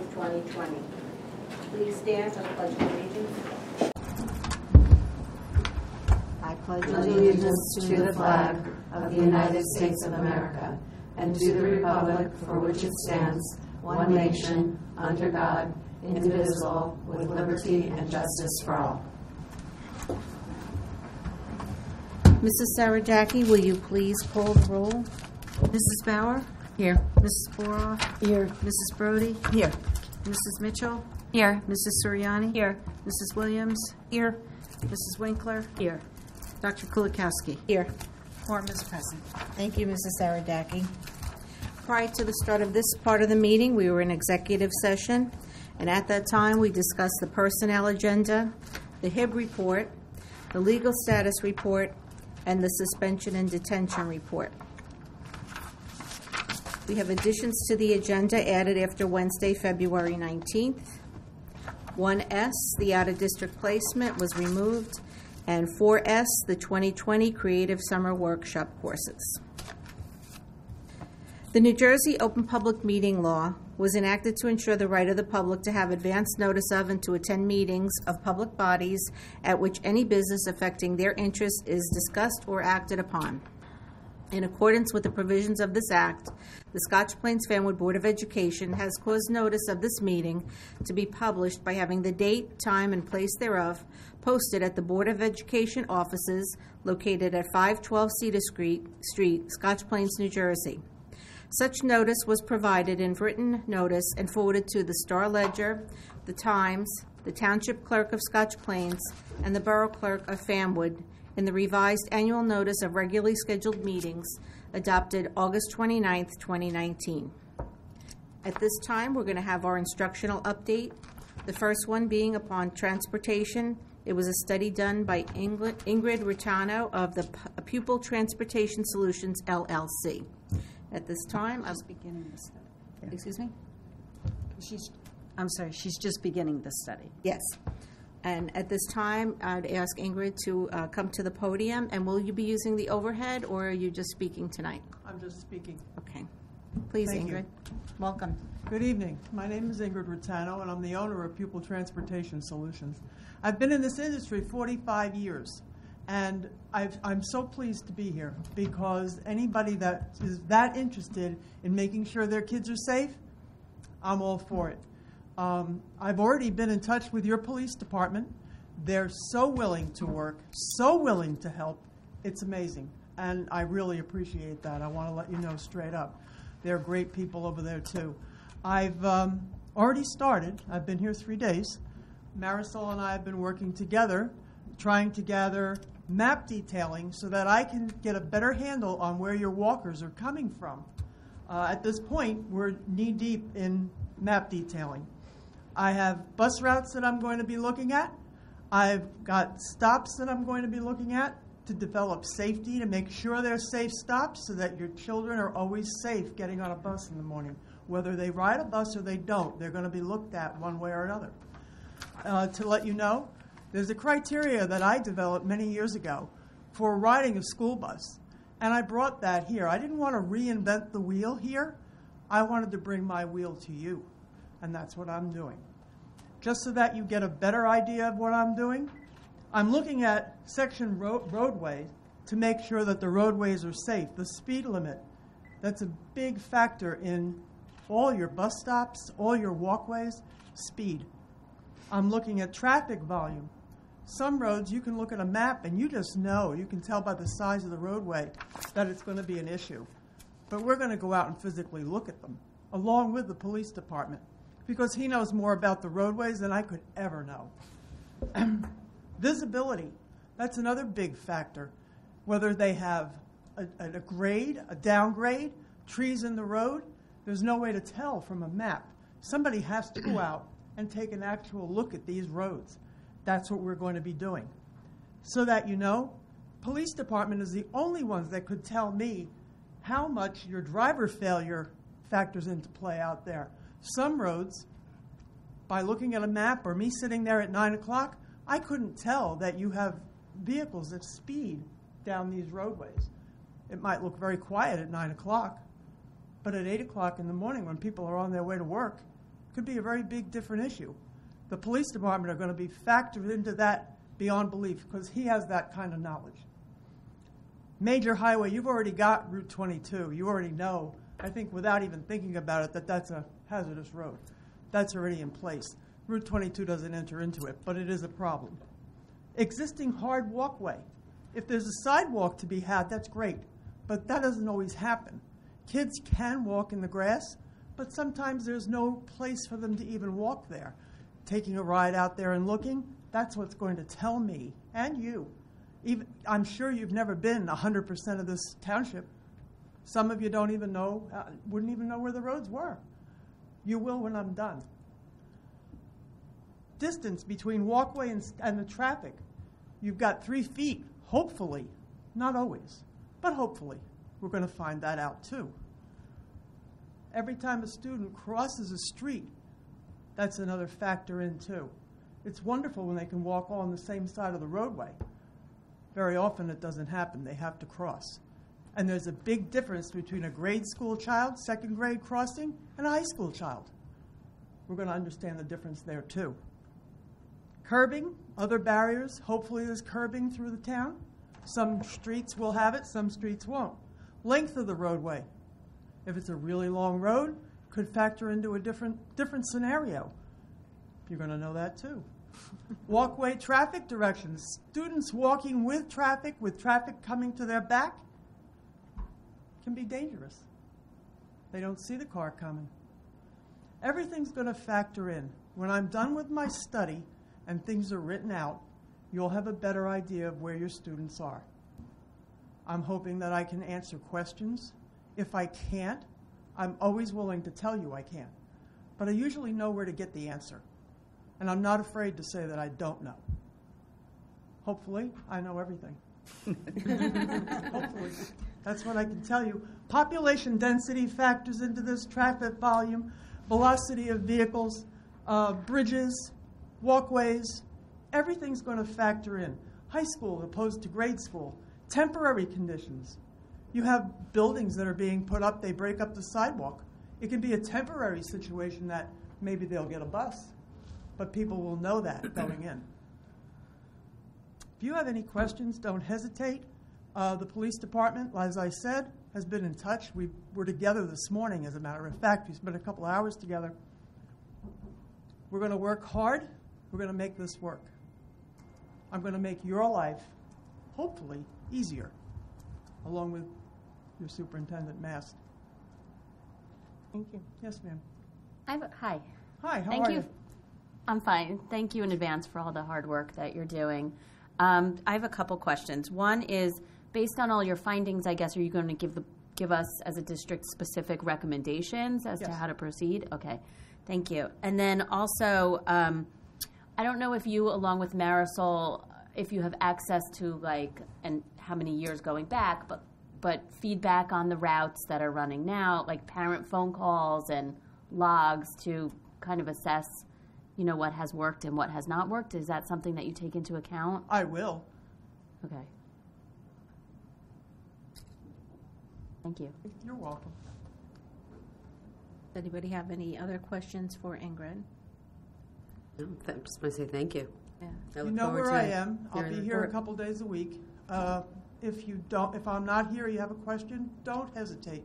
20th, 2020. Please stand for the Pledge of Allegiance. I pledge allegiance to the flag of the United States of America and to the republic for which it stands, one nation, under God, indivisible, with liberty and justice for all. Mrs. Saradaki, will you please call the roll? Mrs. Bauer? Here. Mrs. Boroff? Here. Mrs. Brody? Here. Mrs. Mitchell? Here. Mrs. Suriani? Here. Mrs. Williams? Here. Mrs. Winkler? Here. Dr. Kulikowski? Here. Quorum is present. Thank you, Mrs. Saradaki. Prior to the start of this part of the meeting, we were in executive session, and at that time, we discussed the personnel agenda, the HIB report, the legal status report, and the suspension and detention report. We have additions to the agenda added after Wednesday, February 19th. 1S, the out-of-district placement, was removed, and 4S, the 2020 Creative Summer Workshop courses. The New Jersey Open Public Meeting Law was enacted to ensure the right of the public to have advance notice of and to attend meetings of public bodies at which any business affecting their interests is discussed or acted upon. In accordance with the provisions of this act, the Scotch Plains Fanwood Board of Education has caused notice of this meeting to be published by having the date, time, and place thereof posted at the Board of Education offices located at 512 Cedar Street, Street, Scotch Plains, New Jersey. Such notice was provided in written notice and forwarded to the Star Ledger, the Times, the Township Clerk of Scotch Plains, and the Borough Clerk of Fanwood in the revised annual notice of regularly scheduled meetings adopted August 29th, 2019. At this time, we're going to have our instructional update. The first one being upon transportation. It was a study done by Ingrid Ingrid Ritano of the P- Pupil Transportation Solutions LLC. At this time, She's beginning the study. Excuse me? She's, I'm sorry, she's just beginning the study. Yes. And at this time, I'd ask Ingrid to uh, come to the podium, and will you be using the overhead, or are you just speaking tonight? I'm just speaking. Okay. Please, Thank you. Ingrid. Welcome. Good evening. My name is Ingrid Rotano, and I'm the owner of Pupil Transportation Solutions. I've been in this industry 45 years, and I've, I'm so pleased to be here because anybody that is that interested in making sure their kids are safe, I'm all for it. Um, I've already been in touch with your police department. They're so willing to work, so willing to help. It's amazing. And I really appreciate that. I want to let you know straight up. They're great people over there, too. I've um, already started. I've been here three days. Marisol and I have been working together, trying to gather map detailing so that I can get a better handle on where your walkers are coming from. Uh, at this point, we're knee deep in map detailing. I have bus routes that I'm going to be looking at. I've got stops that I'm going to be looking at to develop safety, to make sure they're safe stops so that your children are always safe getting on a bus in the morning. Whether they ride a bus or they don't, they're going to be looked at one way or another. Uh, to let you know, there's a criteria that I developed many years ago for riding a school bus. And I brought that here. I didn't want to reinvent the wheel here. I wanted to bring my wheel to you. And that's what I'm doing. Just so that you get a better idea of what I'm doing, I'm looking at section ro- roadways to make sure that the roadways are safe. The speed limit, that's a big factor in all your bus stops, all your walkways, speed. I'm looking at traffic volume. Some roads, you can look at a map and you just know, you can tell by the size of the roadway that it's going to be an issue. But we're going to go out and physically look at them, along with the police department, because he knows more about the roadways than I could ever know. Visibility, that's another big factor. Whether they have a, a grade, a downgrade, trees in the road, there's no way to tell from a map. Somebody has to go out and take an actual look at these roads. That's what we're going to be doing. So that you know, police department is the only ones that could tell me how much your driver failure factors into play out there. Some roads, by looking at a map or me sitting there at 9 o'clock, I couldn't tell that you have vehicles that speed down these roadways. It might look very quiet at 9 o'clock, but at 8 o'clock in the morning when people are on their way to work, it could be a very big different issue. The police department are going to be factored into that beyond belief because he has that kind of knowledge. Major highway, you've already got Route 22. You already know, I think without even thinking about it, that that's a hazardous road. That's already in place. Route 22 doesn't enter into it, but it is a problem. Existing hard walkway. If there's a sidewalk to be had, that's great, but that doesn't always happen. Kids can walk in the grass, but sometimes there's no place for them to even walk there. Taking a ride out there and looking, that's what's going to tell me and you. Even, I'm sure you've never been 100% of this township. Some of you don't even know, uh, wouldn't even know where the roads were. You will when I'm done. Distance between walkway and, and the traffic. You've got three feet, hopefully, not always, but hopefully. We're going to find that out too. Every time a student crosses a street, that's another factor in too. It's wonderful when they can walk on the same side of the roadway. Very often it doesn't happen, they have to cross. And there's a big difference between a grade school child, second grade crossing, and a high school child. We're going to understand the difference there too. Curbing, other barriers, hopefully there's curbing through the town. Some streets will have it, some streets won't. Length of the roadway. If it's a really long road, could factor into a different, different scenario. You're going to know that too. Walkway traffic directions. Students walking with traffic, with traffic coming to their back, can be dangerous. They don't see the car coming. Everything's going to factor in. When I'm done with my study and things are written out, you'll have a better idea of where your students are. I'm hoping that I can answer questions. If I can't, I'm always willing to tell you I can't. But I usually know where to get the answer. And I'm not afraid to say that I don't know. Hopefully, I know everything. Hopefully. That's what I can tell you. Population density factors into this, traffic volume, velocity of vehicles, uh, bridges, walkways. Everything's going to factor in. High school opposed to grade school, temporary conditions. You have buildings that are being put up, they break up the sidewalk. It can be a temporary situation that maybe they'll get a bus, but people will know that going in. If you have any questions, don't hesitate. Uh, the police department, as I said, has been in touch. We were together this morning, as a matter of fact. We spent a couple hours together. We're going to work hard. We're going to make this work. I'm going to make your life, hopefully, easier, along with your superintendent, Mast. Thank you. Yes, ma'am. I have a, hi. Hi, how Thank are you. you? I'm fine. Thank you in advance for all the hard work that you're doing. Um, I have a couple questions. One is based on all your findings. I guess are you going to give the give us as a district specific recommendations as to Yes. how to proceed? Okay, thank you. And then also, um, I don't know if you, along with Marisol, if you have access to like and how many years going back, but but feedback on the routes that are running now, like parent phone calls and logs to kind of assess, you know, what has worked and what has not worked. Is that something that you take into account? I will. Okay. Thank you. You're welcome. Does anybody have any other questions for Ingrid? No, th- just want to say thank you. Yeah. I You look know forward where to I am. I'll hearing be the here a report. couple days a week. Uh, If you don't, if I'm not here, you have a question, don't hesitate.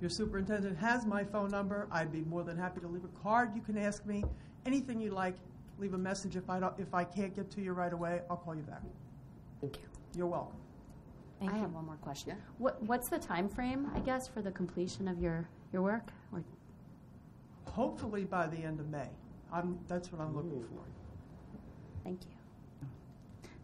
Your superintendent has my phone number. I'd be more than happy to leave a card. You can ask me anything you like. Leave a message. If I don't, if I can't get to you right away, I'll call you back. Thank you. You're welcome. I have one more question. Yeah. What What's the time frame, I guess, for the completion of your your work? Or, Hopefully by the end of May. I'm, that's what I'm looking for. thank you.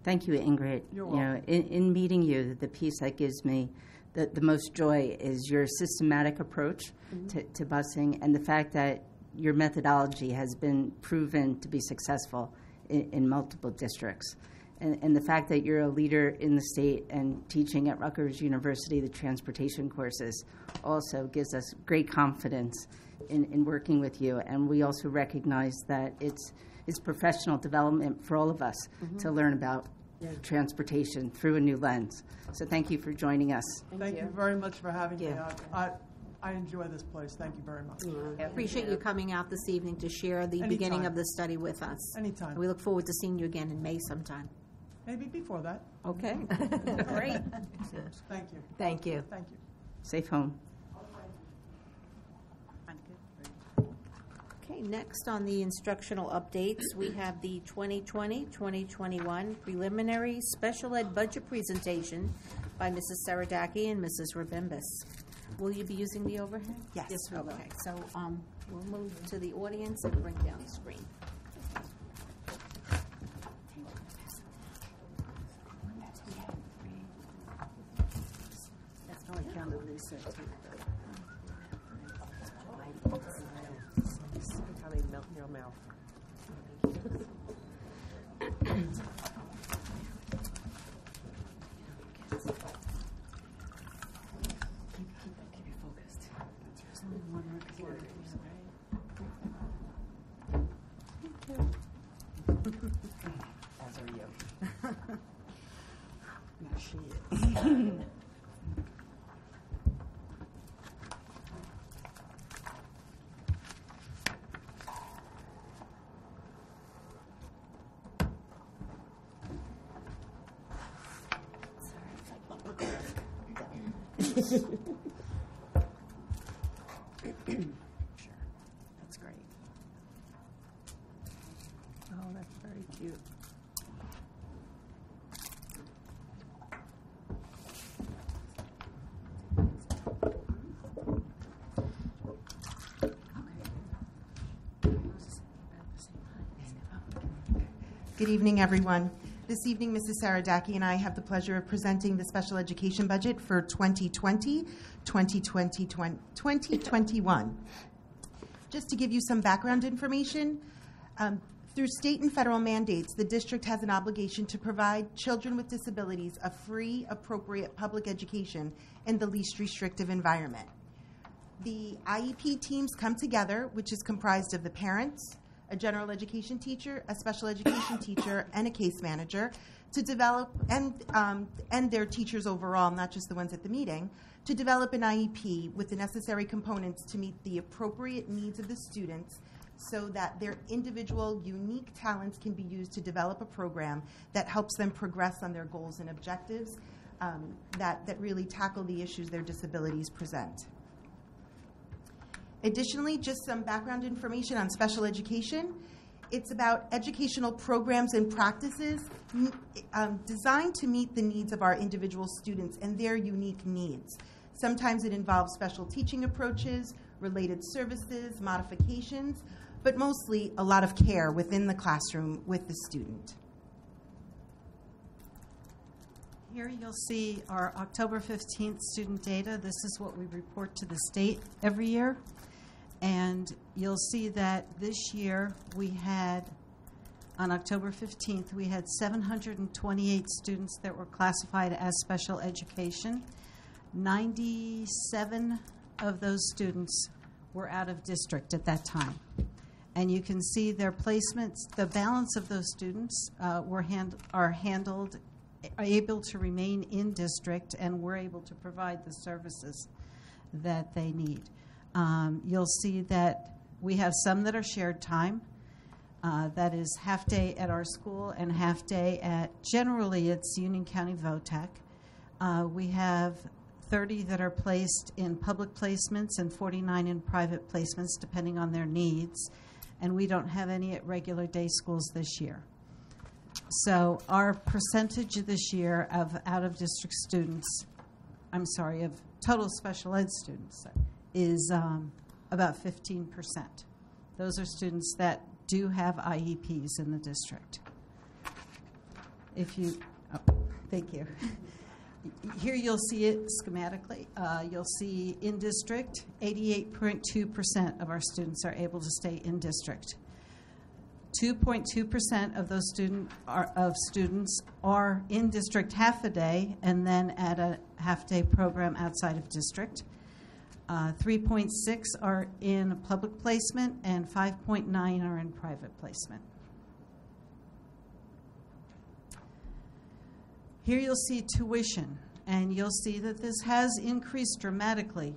Thank you, Ingrid. You're welcome. You know, in, in meeting you, the piece that gives me the, the most joy is your systematic approach mm-hmm. to, to busing and the fact that your methodology has been proven to be successful in, in multiple districts. And, and the fact that you're a leader in the state and teaching at Rutgers University the transportation courses also gives us great confidence in, in working with you. And we also recognize that it's, it's professional development for all of us mm-hmm. to learn about transportation through a new lens. So thank you for joining us. Thank you very much for having me. Yeah. I, I- I enjoy this place. Thank you very much. I appreciate you coming out this evening to share the beginning of the study with us. Anytime. We look forward to seeing you again in May sometime. Maybe before that. Okay, great. Thank you. Thank you. Thank you. Safe home. Okay, next on the instructional updates, we have the 2020-2021 preliminary special ed budget presentation by Mrs. Saradaki and Mrs. Rabimbus. Will you be using the overhead? Yes, we will. Okay, so um, we'll move to the audience and bring down the screen. 是。Good evening, everyone. This evening, Mrs. Saradaki and I have the pleasure of presenting the special education budget for 2020, 2020, 2021. Just to give you some background information, um, through state and federal mandates, the district has an obligation to provide children with disabilities a free, appropriate public education in the least restrictive environment. The IEP teams come together, which is comprised of the parents, a general education teacher, a special education teacher, and a case manager, to develop and um, and their teachers overall, not just the ones at the meeting, to develop an IEP with the necessary components to meet the appropriate needs of the students, so that their individual, unique talents can be used to develop a program that helps them progress on their goals and objectives um, that that really tackle the issues their disabilities present. Additionally, just some background information on special education. It's about educational programs and practices um, designed to meet the needs of our individual students and their unique needs. Sometimes it involves special teaching approaches, related services, modifications, but mostly a lot of care within the classroom with the student. Here you'll see our October 15th student data. This is what we report to the state every year. And you'll see that this year we had, on October 15th, we had 728 students that were classified as special education. 97 of those students were out of district at that time. And you can see their placements, the balance of those students uh, were hand, are handled, are able to remain in district, and we're able to provide the services that they need. Um, you'll see that we have some that are shared time. Uh, that is half day at our school and half day at generally it's Union County VOTEC. Uh, we have 30 that are placed in public placements and 49 in private placements, depending on their needs. And we don't have any at regular day schools this year. So our percentage this year of out of district students, I'm sorry, of total special ed students is um, about 15%. Those are students that do have IEPs in the district. If you, oh, thank you. Here you'll see it schematically. Uh, you'll see in district, 88.2% of our students are able to stay in district. 2.2% of those student are, of students are in district half a day and then at a half day program outside of district. Uh, 3.6 are in public placement and 5.9 are in private placement. Here you'll see tuition, and you'll see that this has increased dramatically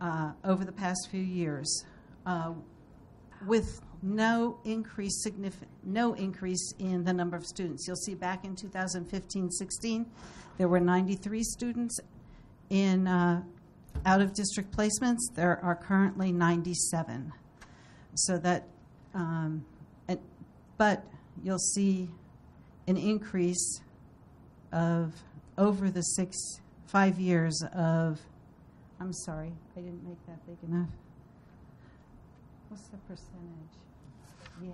uh, over the past few years, uh, with no increase significant, no increase in the number of students. You'll see back in 2015-16, there were 93 students in uh, out-of-district placements. There are currently 97. So that, um, and, but you'll see an increase of over the six, five years of, I'm sorry, I didn't make that big enough. What's the percentage? Yeah.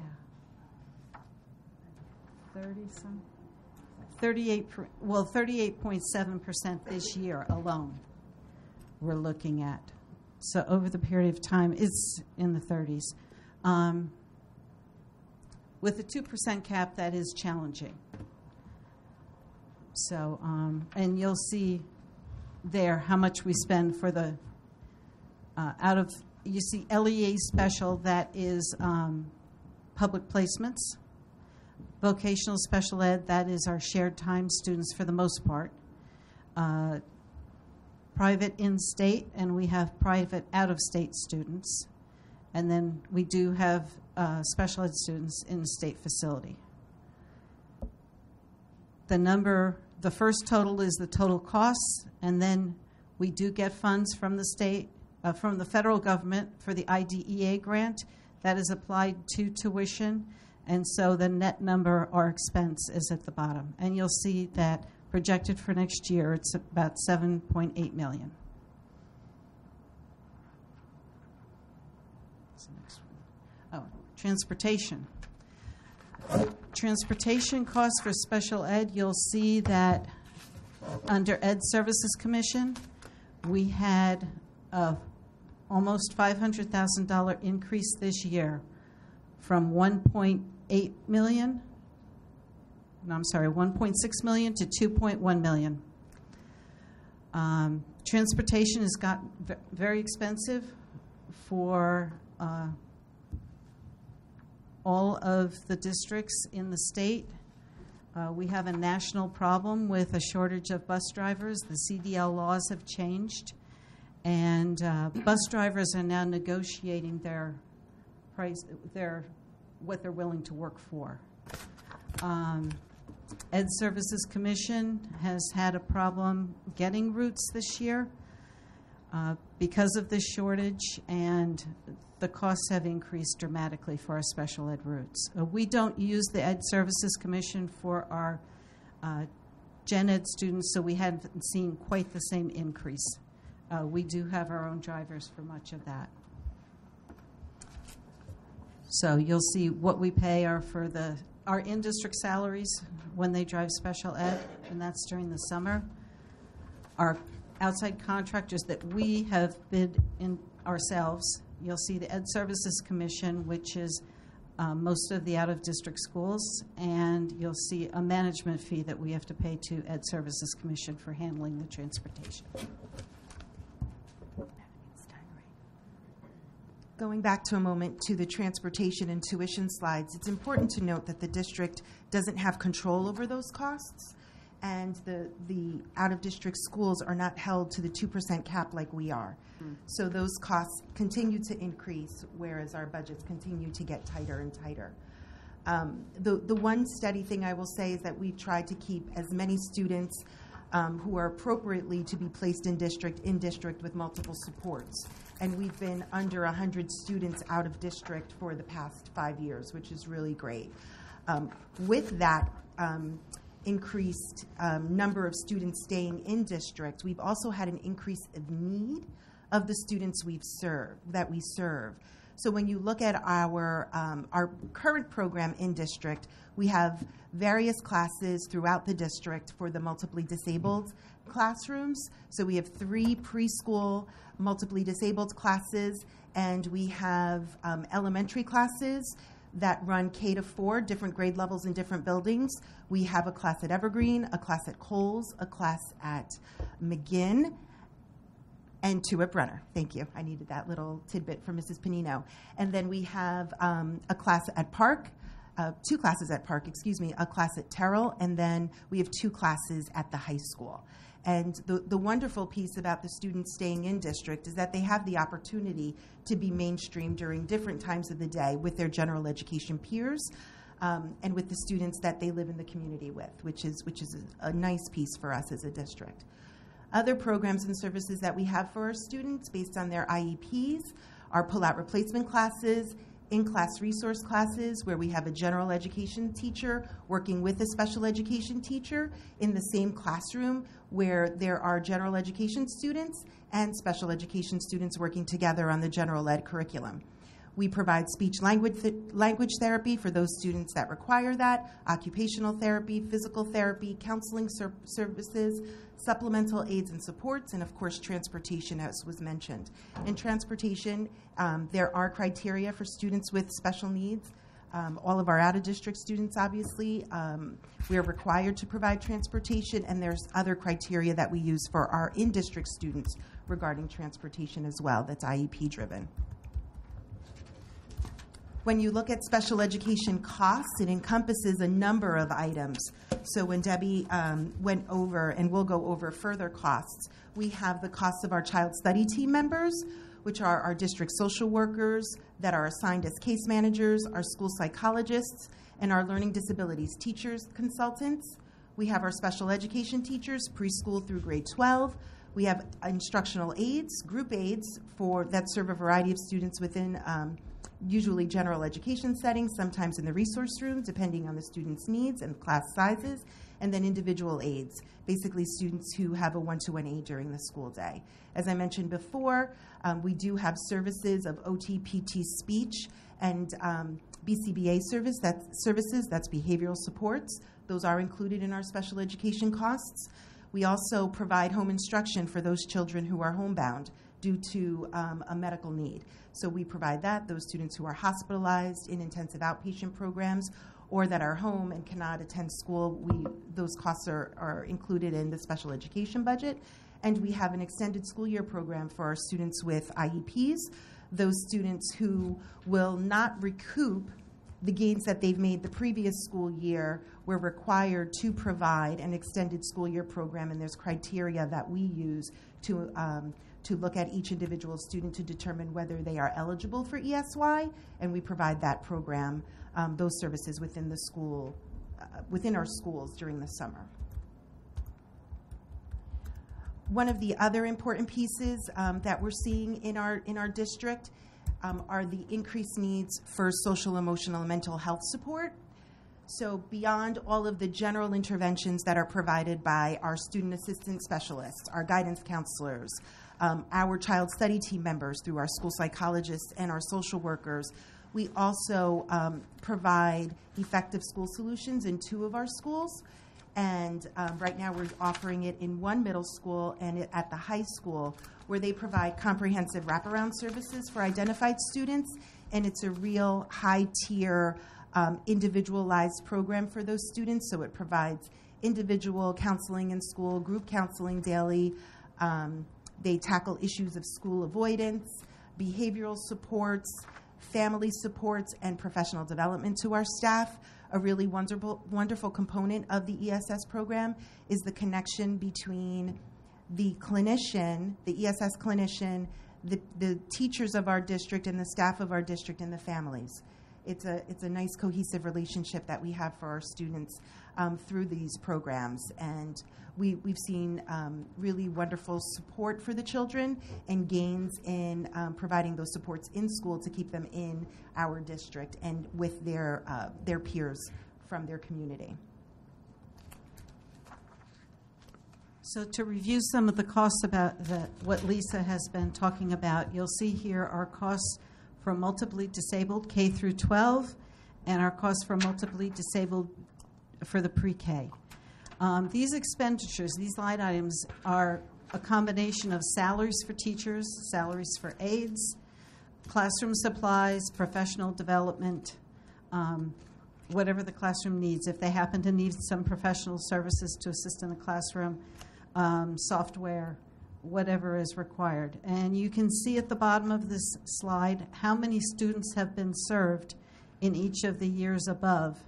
30 some? 38, per- well, 38.7% this year alone, we're looking at. So over the period of time, it's in the 30s. Um, with the 2% cap, that is challenging. So, um, and you'll see there how much we spend for the uh, out of you see LEA special that is um, public placements, vocational special ed that is our shared time students for the most part, uh, private in-state, and we have private out-of-state students, and then we do have uh, special ed students in state facility. The number, the first total is the total costs, and then we do get funds from the state, uh, from the federal government for the IDEA grant that is applied to tuition, and so the net number or expense is at the bottom. And you'll see that projected for next year, it's about 7.8 million. Oh, transportation. Transportation costs for special ed, you'll see that under Ed Services Commission, we had a almost $500,000 increase this year from 1.8 million, I'm sorry, 1.6 million to 2.1 million. Um, Transportation has got ve- very expensive for uh, all of the districts in the state. Uh, we have a national problem with a shortage of bus drivers. The CDL laws have changed, and uh, bus drivers are now negotiating their price, their what they're willing to work for. Um, Ed Services Commission has had a problem getting routes this year uh, because of this shortage, and the costs have increased dramatically for our special ed routes. Uh, we don't use the Ed Services Commission for our uh, gen ed students, so we haven't seen quite the same increase. Uh, we do have our own drivers for much of that. So you'll see what we pay are for the our in-district salaries when they drive special ed, and that's during the summer. Our outside contractors that we have bid in ourselves. You'll see the Ed Services Commission, which is um, most of the out-of-district schools, and you'll see a management fee that we have to pay to Ed Services Commission for handling the transportation. Going back to a moment to the transportation and tuition slides, it's important to note that the district doesn't have control over those costs, and the, the out-of-district schools are not held to the 2% cap like we are. So those costs continue to increase, whereas our budgets continue to get tighter and tighter. Um, the, the one steady thing I will say is that we've tried to keep as many students um, who are appropriately to be placed in district in district with multiple supports. And we've been under 100 students out of district for the past five years, which is really great. Um, with that um, increased um, number of students staying in district, we've also had an increase of need of the students we've served that we serve. So when you look at our um, our current program in district, we have various classes throughout the district for the multiply disabled classrooms. So we have three preschool multiply disabled classes, and we have um, elementary classes that run K to four, different grade levels in different buildings. We have a class at Evergreen, a class at Coles, a class at McGinn, and two at Brunner. Thank you. I needed that little tidbit from Mrs. Panino. And then we have um, a class at Park, uh, two classes at Park, excuse me, a class at Terrill, and then we have two classes at the high school. And the, the wonderful piece about the students staying in district is that they have the opportunity to be mainstream during different times of the day with their general education peers um, and with the students that they live in the community with, which is, which is a, a nice piece for us as a district. Other programs and services that we have for our students based on their IEPs are pull-out replacement classes, in-class resource classes where we have a general education teacher working with a special education teacher in the same classroom where there are general education students and special education students working together on the general ed curriculum. We provide speech language, th- language therapy for those students that require that, occupational therapy, physical therapy, counseling ser- services, supplemental aids and supports, and of course, transportation, as was mentioned. In transportation, um, there are criteria for students with special needs. Um, all of our out of district students, obviously, um, we are required to provide transportation, and there's other criteria that we use for our in district students regarding transportation as well, that's IEP driven. When you look at special education costs, it encompasses a number of items. So when Debbie um, went over, and we'll go over further costs, we have the costs of our child study team members, which are our district social workers that are assigned as case managers, our school psychologists, and our learning disabilities teachers consultants. We have our special education teachers, preschool through grade 12. We have instructional aides, group aides for that serve a variety of students within um, usually general education settings, sometimes in the resource room, depending on the student's needs and class sizes, and then individual aides, basically students who have a one-to-one aid during the school day. As I mentioned before, um, we do have services of OT, PT, speech, and um, BCBA service that's, services, that's behavioral supports. Those are included in our special education costs. We also provide home instruction for those children who are homebound due to um, a medical need. So we provide that. Those students who are hospitalized in intensive outpatient programs or that are home and cannot attend school, we, those costs are, are included in the special education budget. And we have an extended school year program for our students with IEPs, those students who will not recoup the gains that they've made the previous school year, we're required to provide an extended school year program, and there's criteria that we use to um, to look at each individual student to determine whether they are eligible for ESY, and we provide that program, um, those services within the school, uh, within our schools during the summer. One of the other important pieces um, that we're seeing in our in our district um, are the increased needs for social, emotional, and mental health support. So, beyond all of the general interventions that are provided by our student assistant specialists, our guidance counselors, um, our child study team members through our school psychologists and our social workers, we also um, provide effective school solutions in two of our schools. And um, right now, we're offering it in one middle school and at the high school, where they provide comprehensive wraparound services for identified students. And it's a real high tier, um, individualized program for those students. So it provides individual counseling in school, group counseling daily. Um, they tackle issues of school avoidance, behavioral supports, family supports, and professional development to our staff a really wonderful, wonderful component of the ESS program is the connection between the clinician, the ESS clinician, the, the teachers of our district, and the staff of our district, and the families. It's a, it's a nice cohesive relationship that we have for our students um, through these programs. And we, we've seen um, really wonderful support for the children and gains in um, providing those supports in school to keep them in our district and with their, uh, their peers from their community. So to review some of the costs about the, what Lisa has been talking about, you'll see here our costs for multiply disabled K through 12 and our costs for multiply disabled for the pre-K. Um, these expenditures, these line items, are a combination of salaries for teachers, salaries for aides, classroom supplies, professional development, um, whatever the classroom needs. If they happen to need some professional services to assist in the classroom, um, software, whatever is required. And you can see at the bottom of this slide how many students have been served in each of the years above.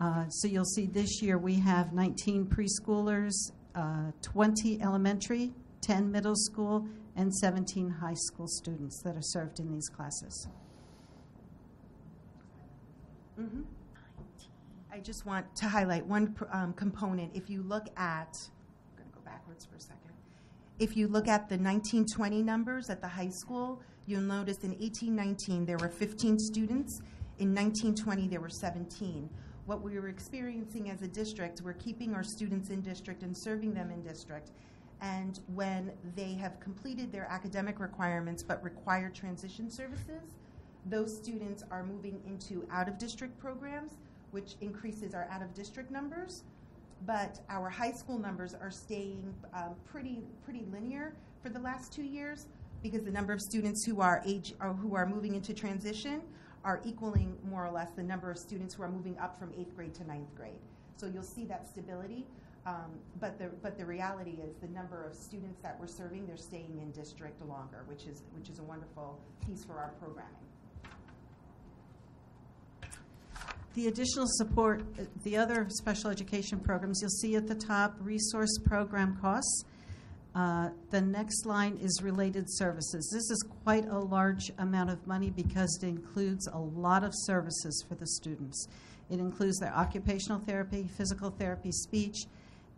Uh, so you'll see this year we have 19 preschoolers, uh, 20 elementary, 10 middle school, and 17 high school students that are served in these classes. Mhm. I just want to highlight one um, component. If you look at, I'm going to go backwards for a second. If you look at the 1920 numbers at the high school, you'll notice in 1819 there were 15 students. In 1920 there were 17. What we were experiencing as a district, we're keeping our students in district and serving them in district. And when they have completed their academic requirements but require transition services, those students are moving into out-of-district programs, which increases our out-of-district numbers. But our high school numbers are staying um, pretty, pretty linear for the last two years because the number of students who are age, or who are moving into transition are equaling more or less the number of students who are moving up from eighth grade to ninth grade. So you'll see that stability. Um, but the but the reality is the number of students that we're serving, they're staying in district longer, which is which is a wonderful piece for our programming. The additional support, uh, the other special education programs, you'll see at the top, resource program costs. Uh, The next line is related services. This is quite a large amount of money because it includes a lot of services for the students. It includes their occupational therapy, physical therapy, speech,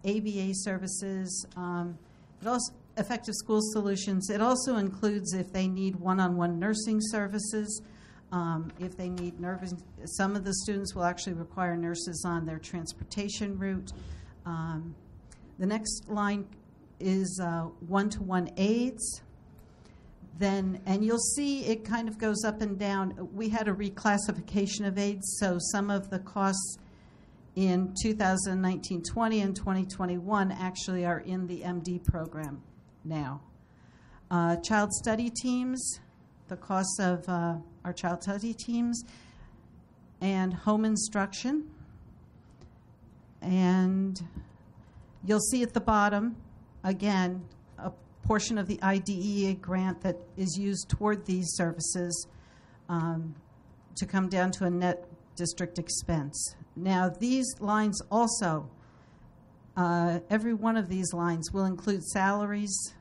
ABA services, um, it also, effective school solutions. It also includes if they need one-on-one nursing services, um, if they need nursing, some of the students will actually require nurses on their transportation route. Um, the next line is uh, one-to-one aids. Then, and you'll see it kind of goes up and down. We had a reclassification of aids, so some of the costs in 2019-20 and 2021 actually are in the MD program now. Uh, child study teams, the costs of uh, our child study teams, and home instruction. And you'll see at the bottom, again, a portion of the IDEA grant that is used toward these services um, to come down to a net district expense. Now, these lines also, uh, every one of these lines will include salaries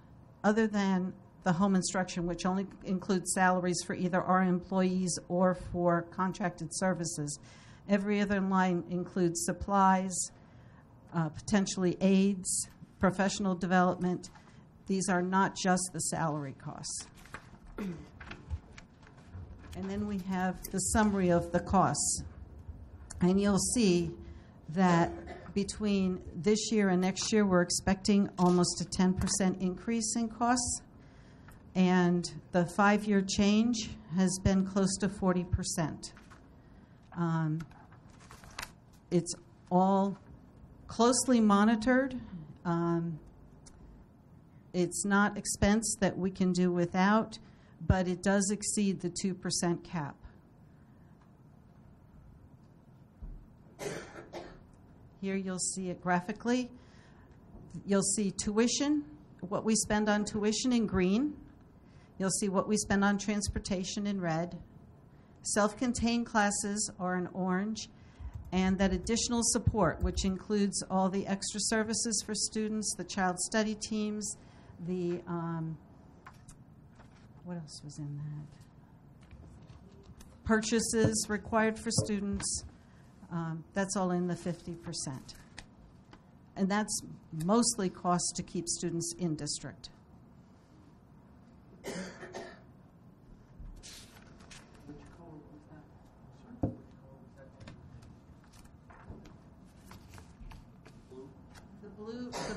other than the home instruction, which only includes salaries for either our employees or for contracted services. Every other line includes supplies, uh, potentially aids, professional development. These are not just the salary costs. And then we have the summary of the costs. And you'll see that between this year and next year, we're expecting almost a 10% increase in costs. And the five year change has been close to 40%. Um, it's all closely monitored. Um, it's not expense that we can do without, but it does exceed the 2% cap. Here you'll see it graphically. You'll see tuition, what we spend on tuition in green. You'll see what we spend on transportation in red. Self contained classes are in orange. And that additional support, which includes all the extra services for students, the child study teams, the, um, what else was in that? Purchases required for students. Um, that's all in the 50%. And that's mostly cost to keep students in district. The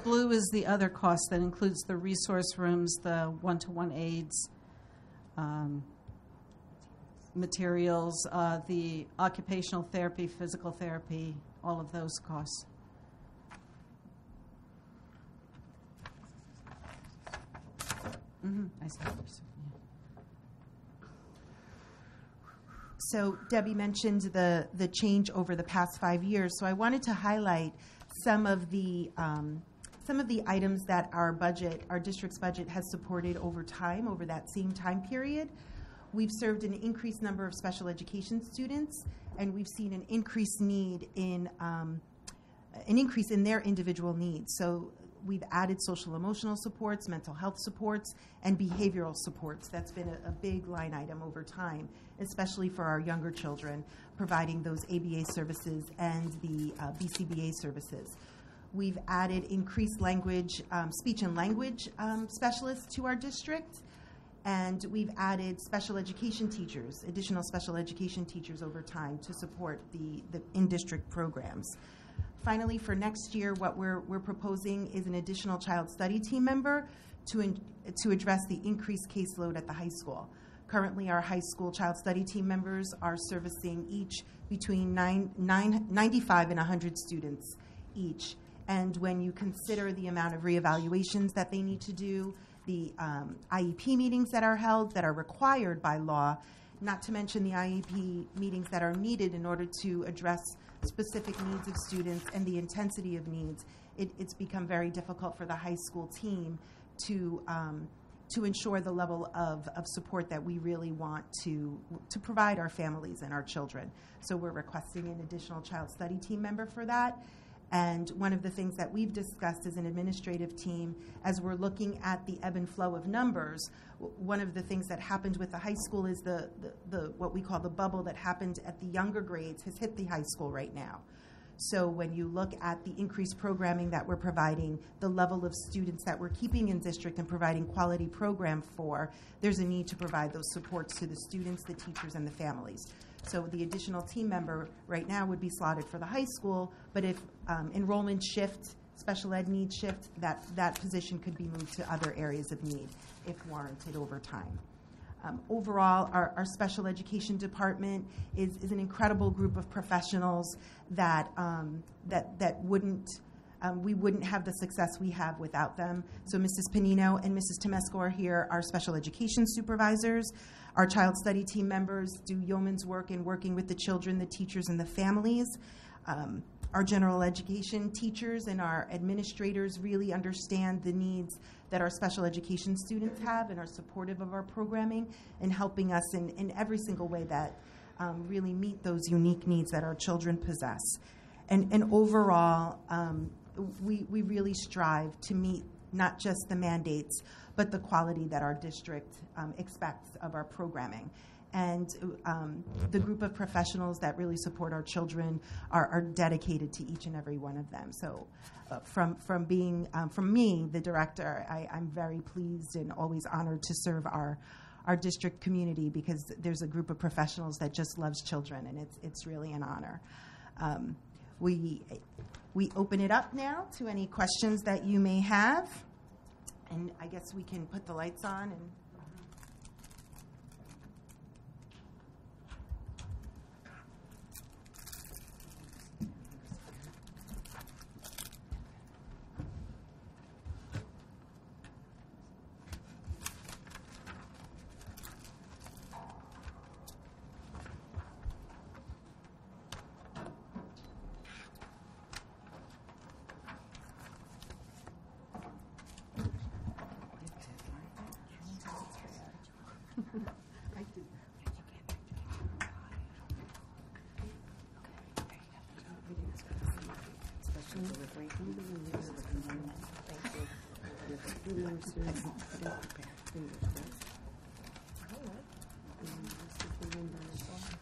blue, is the other cost that includes the resource rooms, the one-to-one aids, um, materials, uh, the occupational therapy, physical therapy, all of those costs. hmm see. So Debbie mentioned the, the change over the past five years. So I wanted to highlight some of the um, some of the items that our budget, our district's budget, has supported over time, over that same time period. We've served an increased number of special education students, and we've seen an increased need in um, an increase in their individual needs. So we've added social emotional supports, mental health supports, and behavioral supports. That's been a, a big line item over time, especially for our younger children, providing those ABA services and the uh, BCBA services. We've added increased language, um, speech and language um, specialists to our district, and we've added special education teachers, additional special education teachers over time to support the, the in-district programs. Finally, for next year, what we're, we're proposing is an additional child study team member to, in, to address the increased caseload at the high school. Currently, our high school child study team members are servicing each between nine, nine, 95 and 100 students each. And when you consider the amount of reevaluations that they need to do, the um, IEP meetings that are held that are required by law, not to mention the IEP meetings that are needed in order to address specific needs of students and the intensity of needs, it, it's become very difficult for the high school team to um, to ensure the level of, of support that we really want to to provide our families and our children. So we're requesting an additional child study team member for that. And one of the things that we've discussed as an administrative team, as we're looking at the ebb and flow of numbers, w- one of the things that happened with the high school is the, the, the what we call the bubble that happened at the younger grades has hit the high school right now. So when you look at the increased programming that we're providing, the level of students that we're keeping in district and providing quality program for, there's a need to provide those supports to the students, the teachers, and the families. So the additional team member right now would be slotted for the high school, but if um, enrollment shift, special ed needs shift, that, that position could be moved to other areas of need if warranted over time. Um, overall, our, our special education department is, is an incredible group of professionals that, um, that, that wouldn't, um, we wouldn't have the success we have without them. So Mrs. Panino and Mrs. Temesco are here, our special education supervisors. Our child study team members do yeoman's work in working with the children, the teachers, and the families. Um, our general education teachers and our administrators really understand the needs that our special education students have and are supportive of our programming and helping us in, in every single way that um, really meet those unique needs that our children possess. And, and overall, um, we, we really strive to meet not just the mandates, but the quality that our district um, expects of our programming. And um, the group of professionals that really support our children are, are dedicated to each and every one of them. So, uh, from from being um, from me, the director, I, I'm very pleased and always honored to serve our our district community because there's a group of professionals that just loves children, and it's it's really an honor. Um, we we open it up now to any questions that you may have, and I guess we can put the lights on and.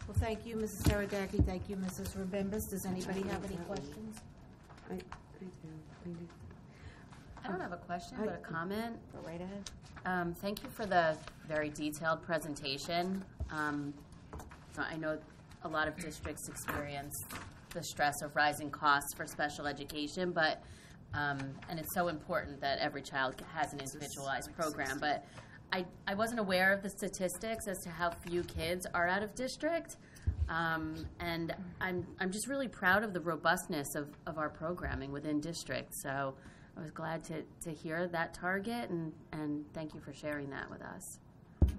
Well, thank you, Mrs. Saradaki, thank you, Mrs. Ribambis. Does anybody have any questions? I, I do, I do. I don't have a question, but a comment. Go right ahead. Um, Thank you for the very detailed presentation. Um, so I know a lot of districts experience the stress of rising costs for special education, but, um, and it's so important that every child has an individualized program, but I, I wasn't aware of the statistics as to how few kids are out of district. Um, And I'm, I'm just really proud of the robustness of, of our programming within district. So I was glad to, to hear that target, and, and thank you for sharing that with us.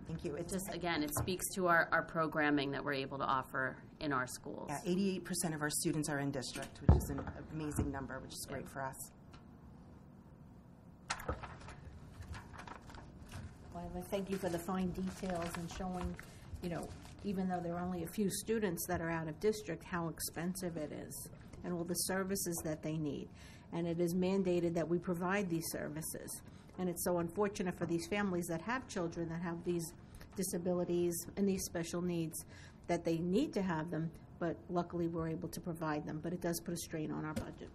Thank you. It It's just, again, it speaks to our, our programming that we're able to offer in our schools. Yeah, eighty-eight percent of our students are in district, which is an amazing number, which is great for us. Well, I thank you for the fine details and showing, you know, even though there are only a few students that are out of district, how expensive it is and all the services that they need. and it is mandated that we provide these services. And it's so unfortunate for these families that have children that have these disabilities and these special needs that they need to have them, but luckily we're able to provide them. But it does put a strain on our budget.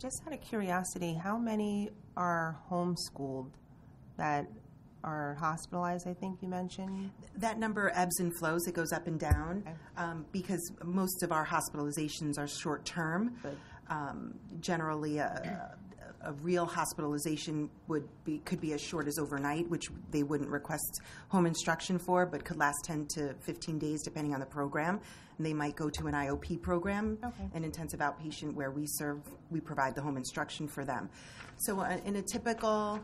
Just out of curiosity, how many are homeschooled that are hospitalized, I think you mentioned? That number ebbs and flows, it goes up and down, um, because most of our hospitalizations are short-term. Um, Generally, a, a real hospitalization would be, could be as short as overnight, which they wouldn't request home instruction for, but could last 10 to 15 days, depending on the program. And they might go to an IOP program, an intensive outpatient, where we serve, we provide the home instruction for them. So uh, in a typical,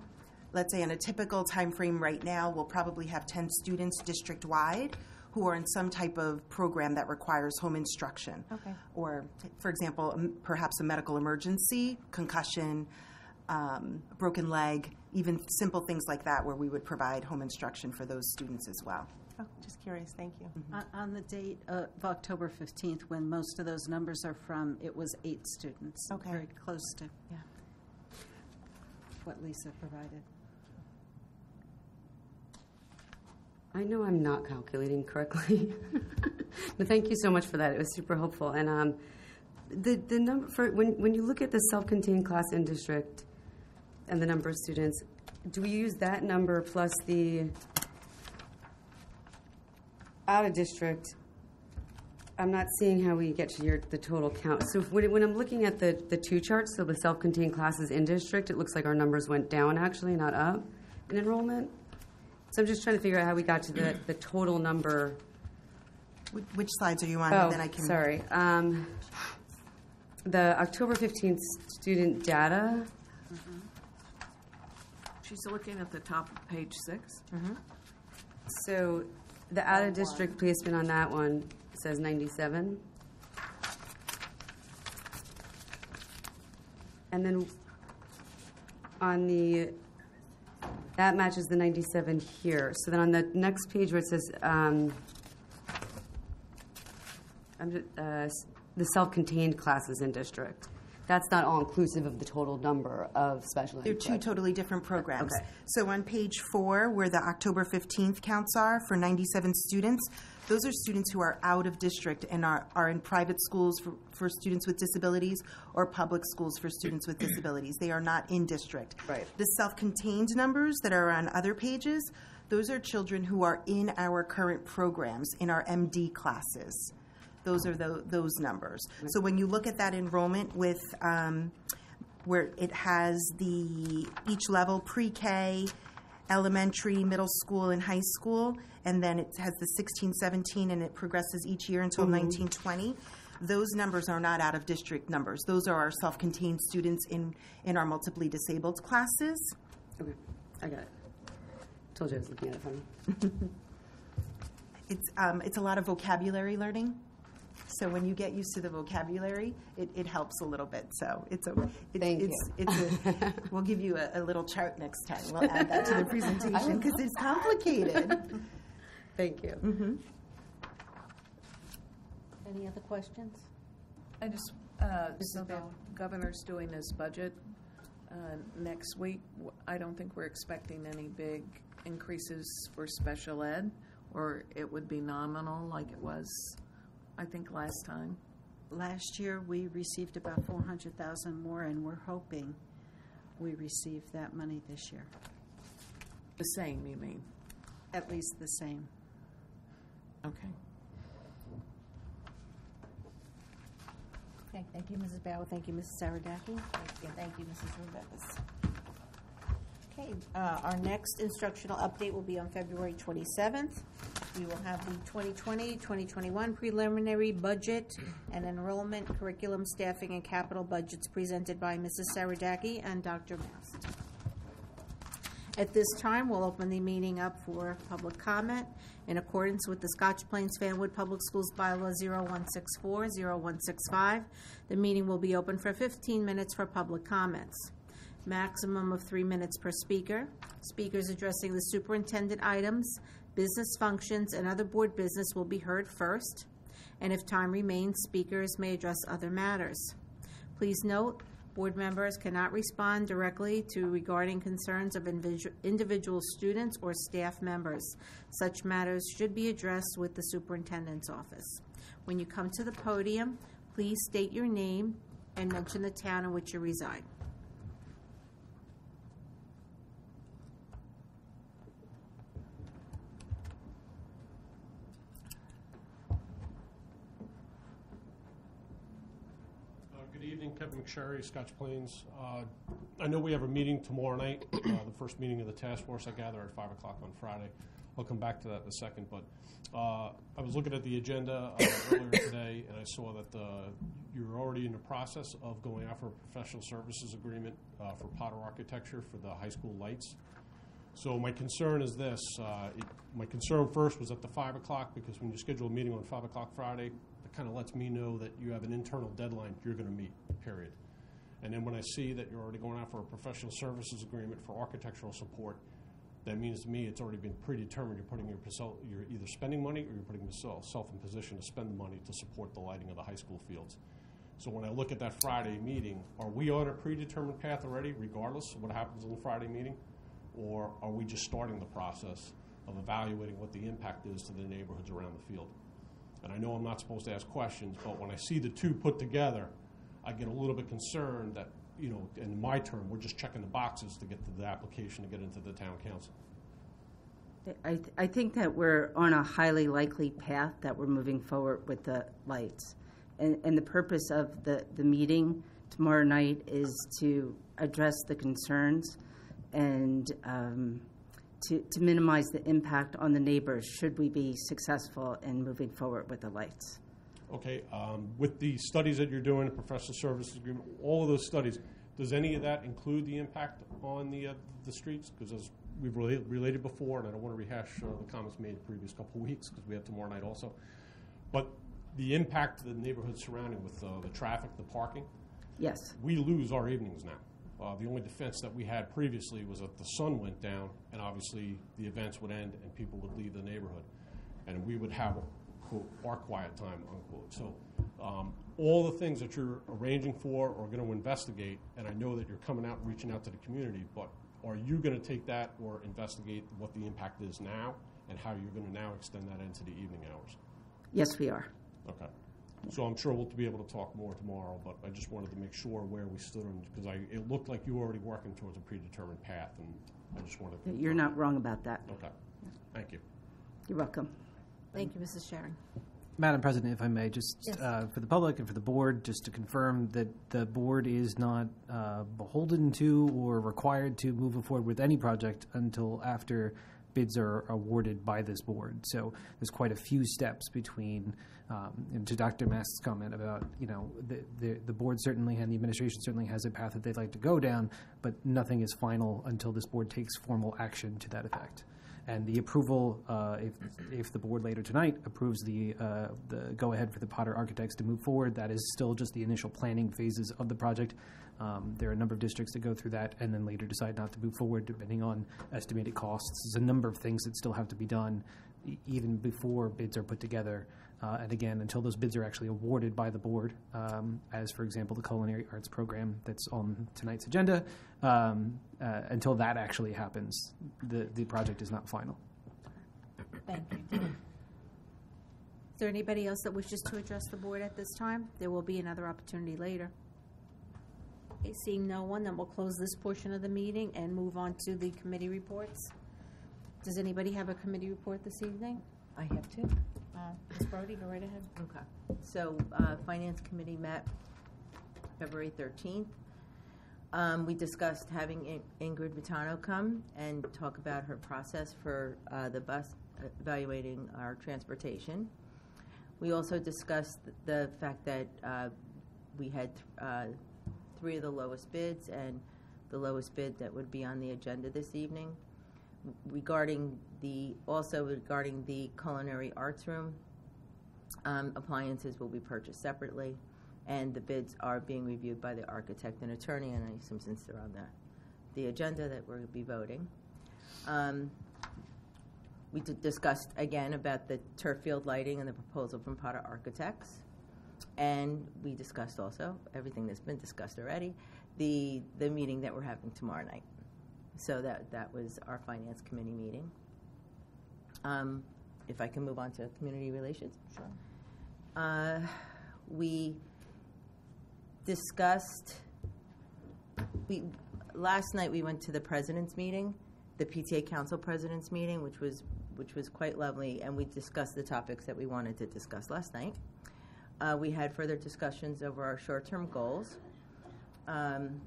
let's say in a typical time frame right now, we'll probably have 10 students district-wide who are in some type of program that requires home instruction. Okay. Or, for example, um, perhaps a medical emergency, concussion, um, broken leg, even simple things like that where we would provide home instruction for those students as well. Oh, just curious, thank you. On- On the date of October 15th, when most of those numbers are from, it was eight students. Okay. Very close to Yeah. what Lisa provided. I know I'm not calculating correctly, but thank you so much for that. It was super helpful. And um, the the number for when when you look at the self-contained class in district and the number of students, do we use that number plus the out of district? I'm not seeing how we get to your the total count. So when, when I'm looking at the the two charts, so the self-contained classes in district, it looks like our numbers went down actually, not up in enrollment. So I'm just trying to figure out how we got to the, the total number. Wh- Which slides are you on? Oh, Then I can. sorry. Um, the October 15th student data. She's looking at the top of page six. So the out of district placement on that one says 97. And then on the, that matches the 97 here. So then on the next page where it says, um, I'm ju- uh, the self-contained classes in district, that's not all inclusive of the total number of special. They're two totally different programs. Okay. So on page four, where the October 15th counts are for 97 students, those are students who are out of district and are, are in private schools for, for students with disabilities or public schools for students with disabilities. They are not in district. Right. The self-contained numbers that are on other pages, those are children who are in our current programs, in our MD classes. Those are tho- those numbers. So when you look at that enrollment with, um, where it has the, each level, pre-K, elementary, middle school, and high school, and then it has the 16, 17, and it progresses each year until 19, 20. Those numbers are not out-of-district numbers. Those are our self-contained students in, in our multiply disabled classes. Okay, I got it. Told you I was looking at it funny. It's, um, it's a lot of vocabulary learning. So when you get used to the vocabulary, it, it helps a little bit. So it's a, it's, Thank it's, you. it's a, we'll give you a, a little chart next time. We'll add that to the presentation because it's complicated. Thank you. Any other questions? I just, uh, so the governor's doing his budget uh, next week. I don't think we're expecting any big increases for special ed, or it would be nominal like it was, I think, last time. Last year, we received about 400,000 more, and we're hoping we receive that money this year, The same, you mean? at least the same. Okay. Okay, thank you, Mrs. Bauer. Thank you, Mrs. Saradaki. Thank you, thank you, Mrs. Rebecca. Okay, uh, our next instructional update will be on February 27th. We will have the 2020-2021 preliminary budget and enrollment curriculum, staffing, and capital budgets presented by Mrs. Saradaki and Dr. Mast. At this time, we'll open the meeting up for public comment in accordance with the Scotch Plains Fanwood Public Schools Bylaw 0164, 0165. The meeting will be open for 15 minutes for public comments. Maximum of three minutes per speaker. Speakers addressing the superintendent items, business functions, and other board business will be heard first. and if time remains, speakers may address other matters. Please note, board members cannot respond directly to regarding concerns of individual students or staff members. Such matters should be addressed with the superintendent's office. When you come to the podium, please state your name and mention the town in which you reside. Uh, Good evening, Kevin McSherry, Scotch Plains. Uh, I know we have a meeting tomorrow night, uh, the first meeting of the task force, I gather, at 5 o'clock on Friday. I'll come back to that in a second, but uh, I was looking at the agenda uh, earlier today, and I saw that uh, you're already in the process of going out for a professional services agreement uh, for Potter Architecture for the high school lights. So my concern is this, it- my concern first was at the 5 o'clock, because when you schedule a meeting on 5 o'clock Friday, kind of lets me know that you have an internal deadline you're going to meet, period. And then when I see that you're already going out for a professional services agreement for architectural support, that means to me it's already been predetermined, you're putting your, you're either spending money or you're putting yourself in position to spend the money to support the lighting of the high school fields. So when I look at that Friday meeting, are we on a predetermined path already, regardless of what happens in the Friday meeting? Or are we just starting the process of evaluating what the impact is to the neighborhoods around the field? And I know I'm not supposed to ask questions, but when I see the two put together, I get a little bit concerned that, you know, in my term, we're just checking the boxes to get to the application to get into the town council. I, th- I think that we're on a highly likely path that we're moving forward with the lights. And, and the purpose of the, the meeting tomorrow night is to address the concerns and um, to, to minimize the impact on the neighbors should we be successful in moving forward with the lights. Okay, um, with the studies that you're doing, the professional services agreement, all of those studies, does any of that include the impact on the, uh, the streets? Because as we've related, related before, and I don't want to rehash uh, the comments made the previous couple of weeks, because we have tomorrow night also, but the impact to the neighborhood surrounding with uh, the traffic, the parking, Yes. we lose our evenings now. Uh, the only defense that we had previously was that the sun went down, and obviously the events would end and people would leave the neighborhood, and we would have quote our quiet time unquote. So um, all the things that you're arranging for or going to investigate, and I know that you're coming out and reaching out to the community, but are you going to take that or investigate what the impact is now and how you're going to now extend that into the evening hours? Yes, we are. Okay. So I'm sure we'll be able to talk more tomorrow, but I just wanted to make sure where we stood on, because I, it looked like you were already working towards a predetermined path, and I just wanted to. You're not wrong about that. Okay. Thank you. You're welcome. Thank you, Mrs. Sharon. Madam President, if I may, just Yes. uh, for the public and for the board, just to confirm that the board is not uh, beholden to or required to move forward with any project until after bids are awarded by this board. So there's quite a few steps between, um, and to Dr. Mast's comment about, you know, the, the, the board certainly and the administration certainly has a path that they'd like to go down, but nothing is final until this board takes formal action to that effect. And the approval, uh, if, if the board later tonight approves the, uh, the go-ahead for the Potter Architects to move forward, that is still just the initial planning phases of the project. Um, There are a number of districts that go through that and then later decide not to move forward depending on estimated costs. There's a number of things that still have to be done even before bids are put together. Uh, And again, until those bids are actually awarded by the board, um, as for example, the culinary arts program that's on tonight's agenda, um, uh, until that actually happens, the, the project is not final. Thank you. Is there anybody else that wishes to address the board at this time? There will be another opportunity later. Seeing no one, then we'll close this portion of the meeting and move on to the committee reports. Does anybody have a committee report this evening? I have two. Uh, Ms. Brody, go right ahead. Okay. So, uh, Finance Committee met February 13th. Um, We discussed having In- Ingrid Vitano come and talk about her process for uh, the bus, uh, evaluating our transportation. We also discussed the fact that uh, we had uh, three of the lowest bids and the lowest bid that would be on the agenda this evening regarding the, also regarding the culinary arts room, um, appliances will be purchased separately, and the bids are being reviewed by the architect and attorney, and I assume since they're on the, the agenda that we're going to be voting. Um, We d- discussed again about the turf field lighting and the proposal from Potter Architects. And we discussed also, everything that's been discussed already, the, the meeting that we're having tomorrow night. So that, that was our Finance Committee meeting. Um, If I can move on to Community Relations? Sure. Uh, We discussed, we, last night we went to the president's meeting, the PTA Council President's meeting, which was, which was quite lovely, and we discussed the topics that we wanted to discuss last night. Uh, we had further discussions over our short-term goals. Um,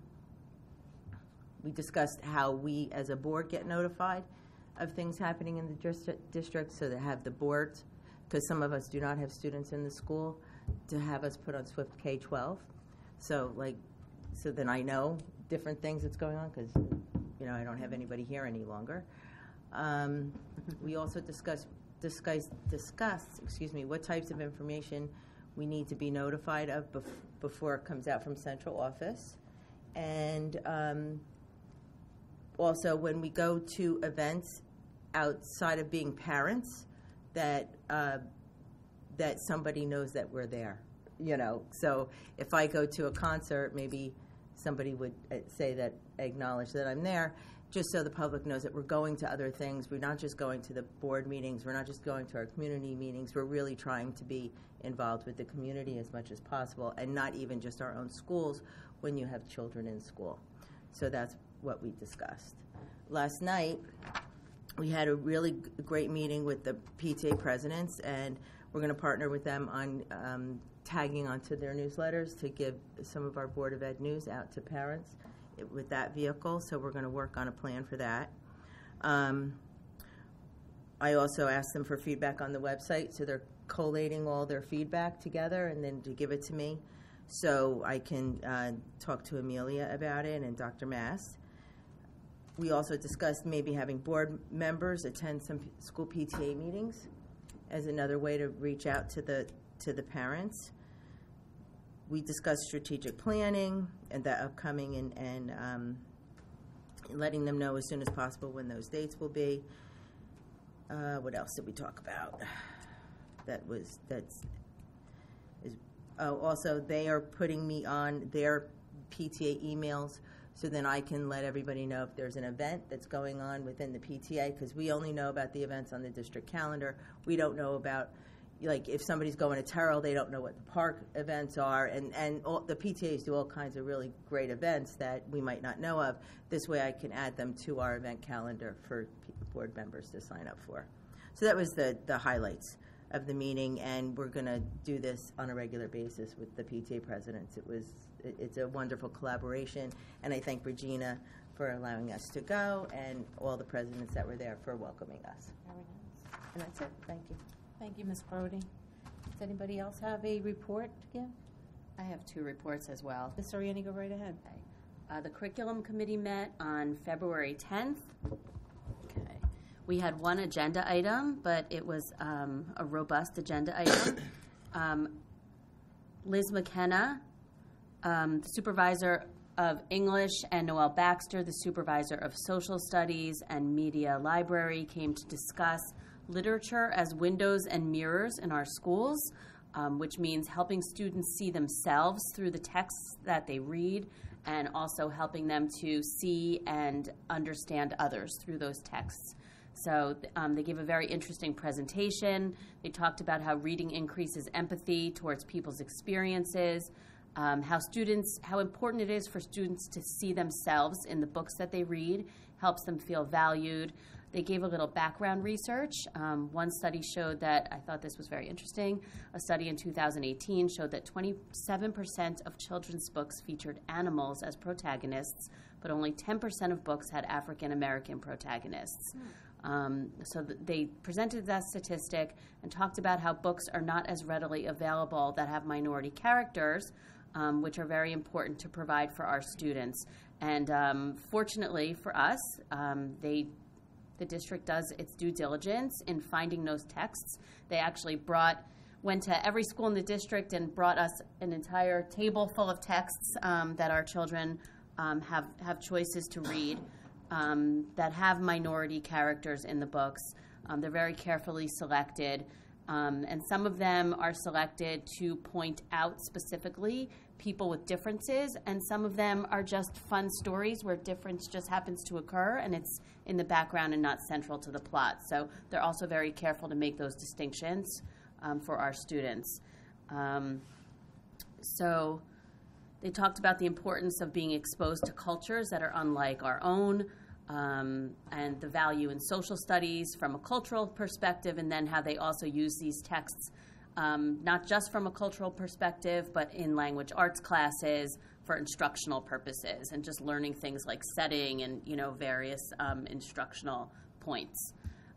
we discussed how we, as a board, get notified of things happening in the district, so that have the board, because some of us do not have students in the school, to have us put on Swift K-12. So like, so then I know different things that's going on, because, you know, I don't have anybody here any longer. Um, we also discussed, discussed, discussed, excuse me, what types of information we need to be notified of bef- before it comes out from central office. And um, also, when we go to events outside of being parents, that uh, that somebody knows that we're there. You know, so if I go to a concert, maybe somebody would uh, say that, acknowledge that I'm there, just so the public knows that we're going to other things. We're not just going to the board meetings. We're not just going to our community meetings. We're really trying to be involved with the community as much as possible, and not even just our own schools when you have children in school. So that's what we discussed. Last night, we had a really g- great meeting with the PTA presidents, and we're going to partner with them on um, tagging onto their newsletters to give some of our Board of Ed news out to parents with that vehicle. So we're going to work on a plan for that. Um, I also asked them for feedback on the website, so they're collating all their feedback together and then to give it to me so I can uh, talk to Amelia about it and Dr. Mast. We also discussed maybe having board members attend some school PTA meetings as another way to reach out to the to the parents. We discussed strategic planning and the upcoming and, and um, letting them know as soon as possible when those dates will be. Uh, what else did we talk about? That was that's is oh also they are putting me on their PTA emails so then I can let everybody know if there's an event that's going on within the PTA because we only know about the events on the district calendar. We don't know about like if somebody's going to Terrill, they don't know what the park events are, and and all, the PTAs do all kinds of really great events that we might not know of. This way, I can add them to our event calendar for board members to sign up for. So that was the the highlights of the meeting, and we're going to do this on a regular basis with the PTA presidents. It was it- it's a wonderful collaboration, and I thank Regina for allowing us to go, and all the presidents that were there for welcoming us. Very nice. And that's it. Thank you. Thank you, Ms. Brody. Does anybody else have a report to give? I have two reports as well. Ms. Soriani, go right ahead. Uh, the curriculum committee met on February 10th. We had one agenda item, but it was um, a robust agenda item. Um, Liz McKenna, um, the supervisor of English, and Noel Baxter, the supervisor of social studies and media library, came to discuss literature as windows and mirrors in our schools, um, which means helping students see themselves through the texts that they read and also helping them to see and understand others through those texts. So um, they gave a very interesting presentation. They talked about how reading increases empathy towards people's experiences, um, how students, how important it is for students to see themselves in the books that they read, helps them feel valued. They gave a little background research. Um, one study showed that, I thought this was very interesting. A study in 2018 showed that 27% of children's books featured animals as protagonists, but only 10% of books had African American protagonists. Um, so th- they presented that statistic and talked about how books are not as readily available that have minority characters, um, which are very important to provide for our students. And um, fortunately for us, um, they the district does its due diligence in finding those texts. They actually brought went to every school in the district and brought us an entire table full of texts um, that our children um, have have choices to read um, that have minority characters in the books. Um, they're very carefully selected. Um, and some of them are selected to point out specifically people with differences, and some of them are just fun stories where difference just happens to occur and it's in the background and not central to the plot. So they're also very careful to make those distinctions um, for our students. Um, so they talked about the importance of being exposed to cultures that are unlike our own. Um, and the value in social studies from a cultural perspective, and then how they also use these texts um, not just from a cultural perspective, but in language arts classes for instructional purposes and just learning things like setting and you know various um, instructional points.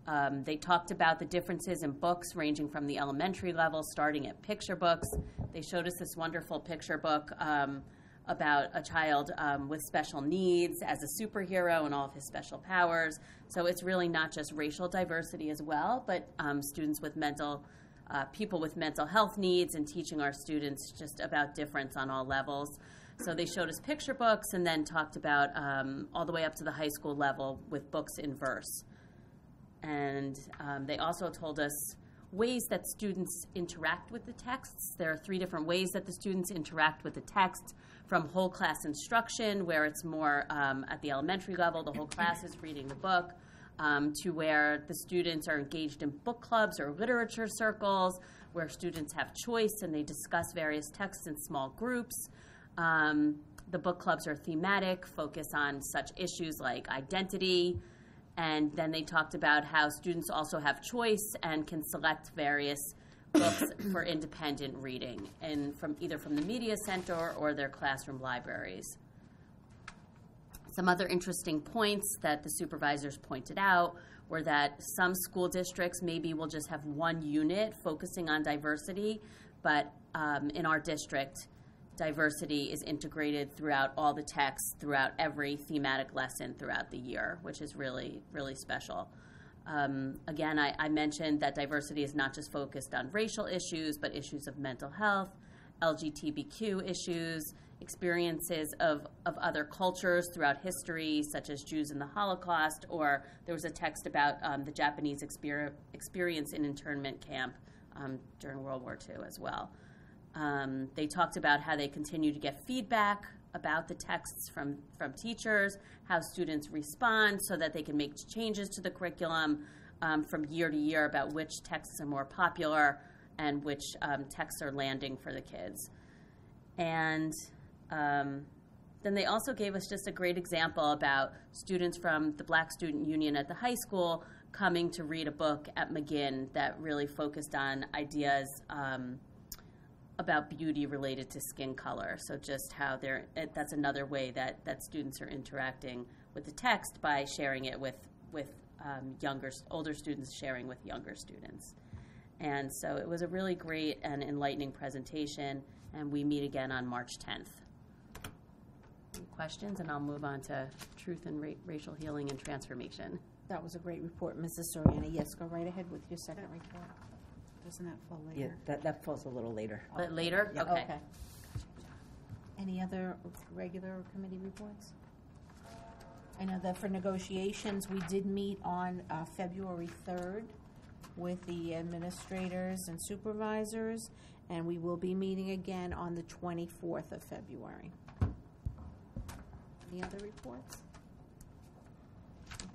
Um, they talked about the differences in books ranging from the elementary level, starting at picture books. They showed us this wonderful picture book um, about a child um, with special needs as a superhero and all of his special powers. So it's really not just racial diversity as well, but um, students with mental, uh, people with mental health needs, and teaching our students just about difference on all levels. So they showed us picture books and then talked about um, all the way up to the high school level with books in verse. And um, they also told us ways that students interact with the texts. There are three different ways that the students interact with the text from whole class instruction, where it's more um, at the elementary level, the whole class is reading the book, um, to where the students are engaged in book clubs or literature circles, where students have choice and they discuss various texts in small groups. Um, the book clubs are thematic, focus on such issues like identity, and then they talked about how students also have choice and can select various books for independent reading, and from either from the media center or their classroom libraries. Some other interesting points that the supervisors pointed out were that some school districts maybe will just have one unit focusing on diversity, but um, in our district, diversity is integrated throughout all the texts, throughout every thematic lesson throughout the year, which is really, really special. Um, again, I, I, mentioned that diversity is not just focused on racial issues, but issues of mental health, LGBTQ issues, experiences of, of other cultures throughout history, such as Jews in the Holocaust, or there was a text about um, the Japanese exper- experience in internment camp um, during World War II as well. Um, they talked about how they continue to get feedback about the texts from, from teachers, how students respond so that they can make changes to the curriculum um, from year to year about which texts are more popular and which um, texts are landing for the kids. And um, then they also gave us just a great example about students from the Black Student Union at the high school coming to read a book at McGinn that really focused on ideas um, about beauty related to skin color. So just how they're that's another way that that students are interacting with the text by sharing it with with um, younger older students sharing with younger students. And so it was a really great and enlightening presentation. And we meet again on March 10th. Any questions? And I'll move on to truth and ra- racial healing and transformation. That was a great report, Mrs. Soriano. Yes, go right ahead with your second report. Doesn't that fall later? Yeah, that, that falls a little later. But later? Yeah, Okay. Any other regular committee reports? I know that for negotiations, we did meet on uh, February 3rd with the administrators and supervisors, and we will be meeting again on the 24th of February. Any other reports?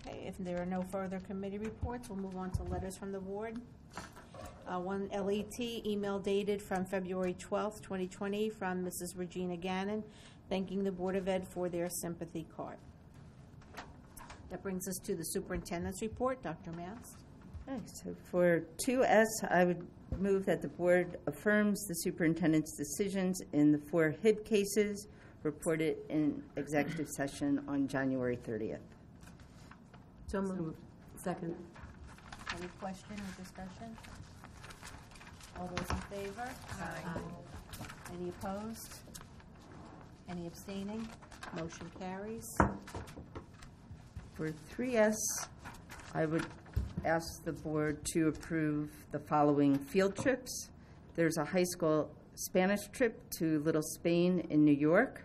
Okay, if there are no further committee reports, we'll move on to letters from the board. Uh, One LET, email dated from February 12th, 2020, from Mrs. Regina Gannon, thanking the Board of Ed for their sympathy card. That brings us to the superintendent's report. Dr. Mast? Okay, so for 2S, I would move that the board affirms the superintendent's decisions in the four HIB cases reported in executive session on January 30th. So moved. Second. Any question or discussion? All those in favor? Aye. Any opposed? Any abstaining? Motion carries. For 3S, I would ask the board to approve the following field trips. There's a high school Spanish trip to Little Spain in New York.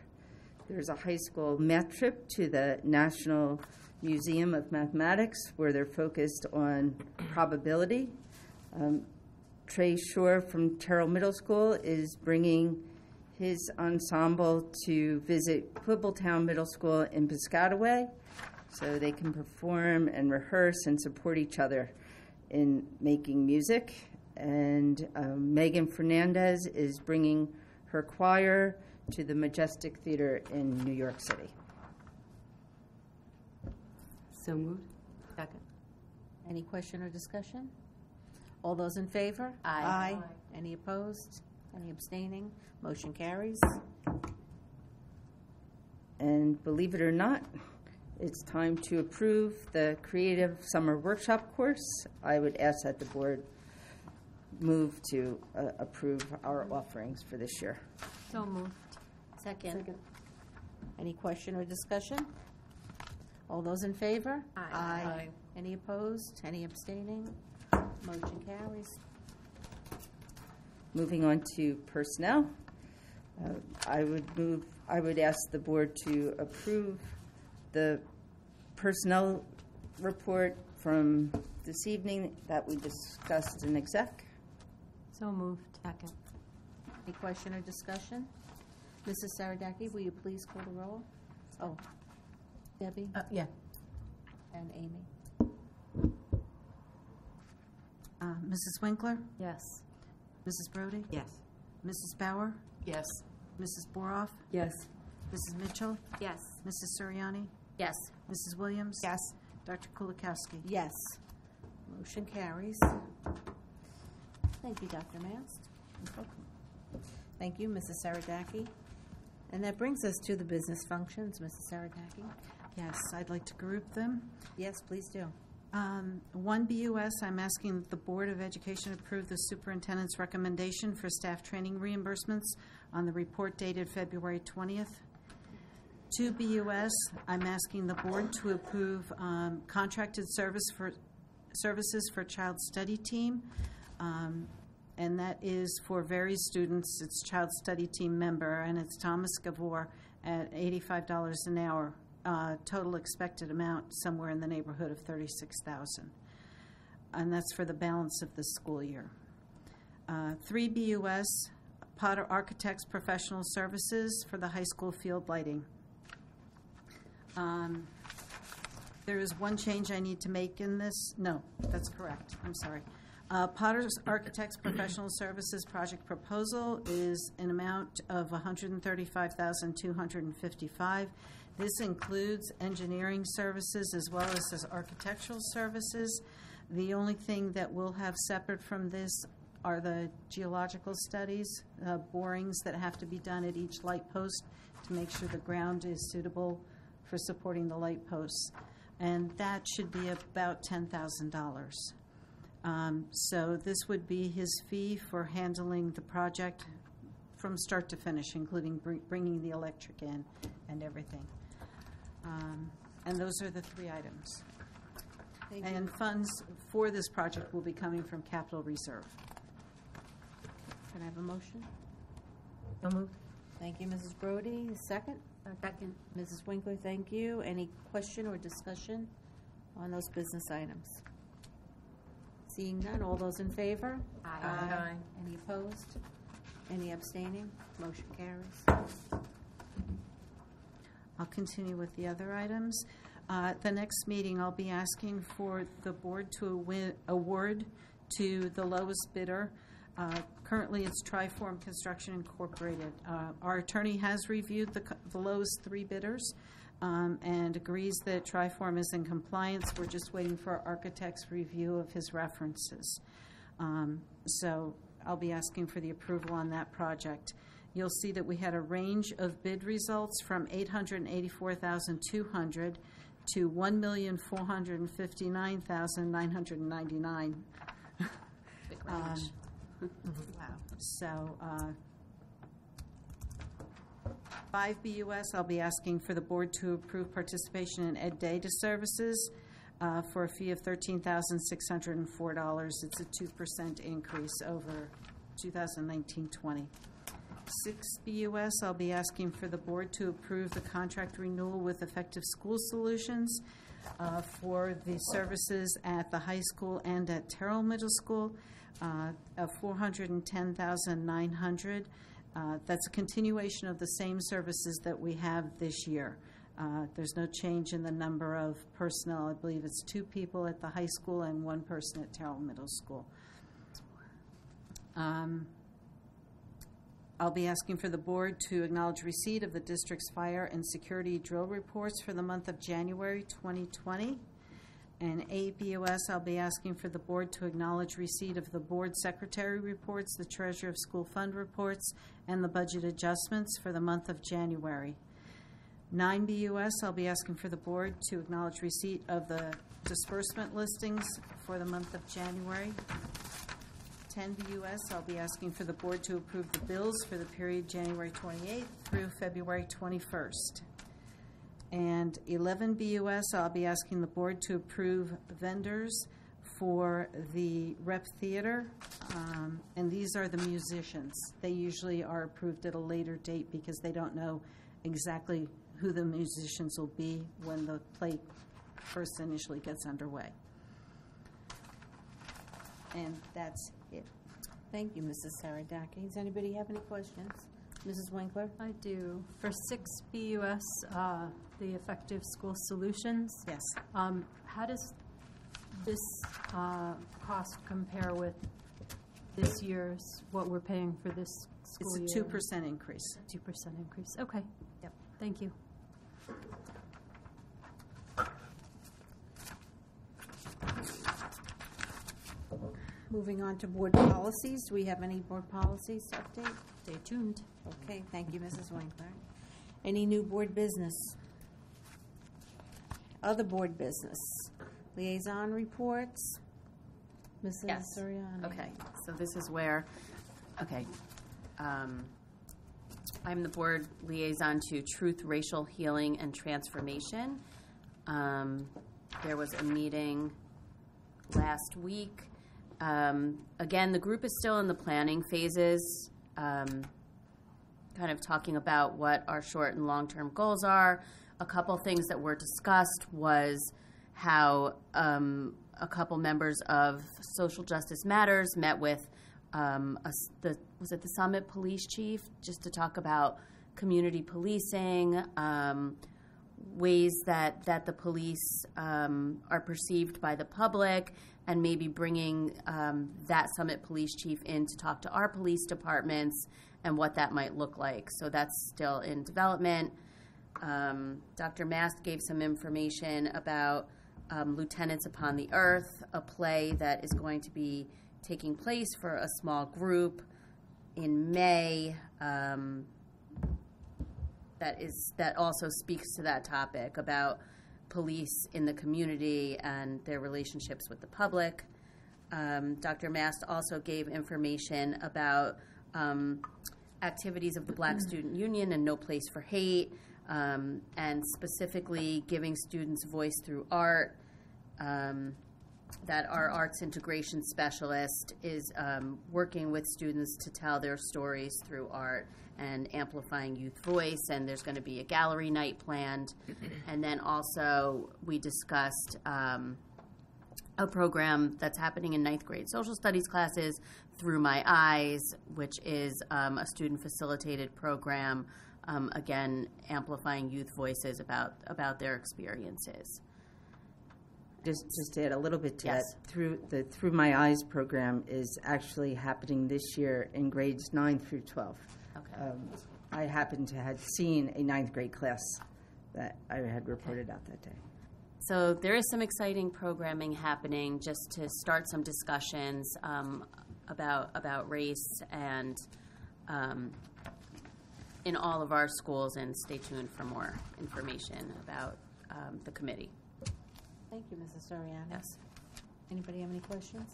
There's a high school math trip to the National Museum of Mathematics, where they're focused on probability. Um, Trey Shore from Terrill Middle School is bringing his ensemble to visit Quibbletown Middle School in Piscataway so they can perform and rehearse and support each other in making music. And um, Megan Fernandez is bringing her choir to the Majestic Theater in New York City. So moved. Second. Any question or discussion? All those in favor? Aye. Any opposed? Any abstaining? Motion carries. And believe it or not, it's time to approve the Creative Summer Workshop course. I would ask that the board move to uh, approve our offerings for this year. So moved. Second. Any question or discussion? All those in favor? Aye. Any opposed? Any abstaining? Motion carries. Moving on to personnel, uh, I would move, I would ask the board to approve the personnel report from this evening that we discussed in exec. So moved. Second. Any question or discussion? Mrs. Saradaki, will you please call the roll? Oh, Debbie Uh, yeah. and Amy. Uh, Mrs. Winkler? Yes. Mrs. Brody? Yes. Mrs. Bauer? Yes. Mrs. Boroff? Yes. Mrs. Mitchell? Yes. Mrs. Suriani? Yes. Mrs. Williams? Yes. Dr. Kulikowski? Yes. Motion carries. Thank you, Dr. Mast. Thank you, Mrs. Saradaki. And that brings us to the business functions, Mrs. Saradaki. Yes, I'd like to group them. Yes, please do. Um, One BUS, I'm asking that the Board of Education approve the superintendent's recommendation for staff training reimbursements on the report dated February 20th. Two BUS, I'm asking the board to approve um, contracted service for, services for child study team. Um, And that is for various students, it's child study team member, and it's Thomas Gavor at $85 an hour. Uh, Total expected amount somewhere in the neighborhood of 36000 And that's for the balance of the school year. Uh, Three BUS, Potter Architects Professional Services for the high school field lighting. Um, There is one change I need to make in this. No, that's correct. I'm sorry. Uh, Potter's Architects Professional Services project proposal is an amount of $135,255. This includes engineering services as well as his architectural services. The only thing that we'll have separate from this are the geological studies, uh, borings that have to be done at each light post to make sure the ground is suitable for supporting the light posts. And that should be about $10,000. Um, So this would be his fee for handling the project from start to finish, including br- bringing the electric in and everything. Um, And those are the three items. Thank you. And funds for this project will be coming from capital reserve. Can I have a motion? So moved. Thank you, Mrs. Brody. Second? Second. Mrs. Winkler, thank you. Any question or discussion on those business items? Seeing none, all those in favor? Aye. Any opposed? Any abstaining? Motion carries. I'll continue with the other items. Uh, the next meeting, I'll be asking for the board to award to the lowest bidder. Uh, Currently, it's Triform Construction Incorporated. Uh, Our attorney has reviewed the the lowest three bidders um, and agrees that Triform is in compliance. We're just waiting for our architect's review of his references. Um, So I'll be asking for the approval on that project. You'll see that we had a range of bid results from 884,200 to 1,459,999. Big Um. Wow. So, uh, five BUS, I'll be asking for the board to approve participation in Ed Data Services uh, for a fee of $13,604. It's a 2% increase over 2019-20. 6 BUS, I'll be asking for the board to approve the contract renewal with Effective School Solutions uh, for the services at the high school and at Terrill Middle School uh, of 410,900. Uh, That's a continuation of the same services that we have this year. Uh, There's no change in the number of personnel. I believe it's two people at the high school and one person at Terrill Middle School. Um, I'll be asking for the board to acknowledge receipt of the district's fire and security drill reports for the month of January 2020. And ABOS, I'll be asking for the board to acknowledge receipt of the board secretary reports, the treasurer of school fund reports, and the budget adjustments for the month of January. 9 BUS, I'll be asking for the board to acknowledge receipt of the disbursement listings for the month of January. 10 BUS, I'll be asking for the board to approve the bills for the period January 28th through February 21st. And 11 BUS, I'll be asking the board to approve vendors for the rep theater. Um, And these are the musicians. They usually are approved at a later date because they don't know exactly who the musicians will be when the play first initially gets underway. And that's. Thank you, Mrs. Saradaki. Does anybody have any questions? Mrs. Winkler? I do. For six BUS, uh, the Effective School Solutions. Yes. Um, How does this uh, cost compare with this year's, what we're paying for this school It's year? a 2% increase. Two percent increase, okay. Yep. Thank you. Moving on to board policies. Do we have any board policies to update? Stay tuned. Okay, thank you, Mrs. Winkler. Any new board business? Other board business? Liaison reports? Mrs. Yes. Soriano? Okay, so this is where, okay. um, I'm the board liaison to Truth, Racial Healing, and Transformation. Um, There was a meeting last week. Um, Again, the group is still in the planning phases, um, kind of talking about what our short and long-term goals are. A couple things that were discussed was how um, a couple members of Social Justice Matters met with um, a the was it the Summit Police Chief just to talk about community policing, um, ways that that the police um, are perceived by the public, and maybe bringing um, that Summit Police Chief in to talk to our police departments and what that might look like. So that's still in development. Um, Dr. Mast gave some information about um, Lieutenants Upon the Earth, a play that is going to be taking place for a small group in May. Um, that is that also speaks to that topic about police in the community and their relationships with the public. Um, Dr. Mast also gave information about um, activities of the Black Student Union and No Place for Hate, um, and specifically giving students voice through art. Um, that our arts integration specialist is um, working with students to tell their stories through art and amplifying youth voice. And there's going to be a gallery night planned. and then also, we discussed um, a program that's happening in ninth grade social studies classes through my eyes which is um, a student facilitated program um, again amplifying youth voices about about their experiences Just, just to add a little bit to Yes. that, through the Through My Eyes program is actually happening this year in grades nine through 12. Okay. Um, I happened to have seen a ninth grade class that I had reported out that day. So there is some exciting programming happening just to start some discussions um, about about race and um, in all of our schools. And stay tuned for more information about um, the committee. Thank you, Mrs. Soriano. Yes. Anybody have any questions?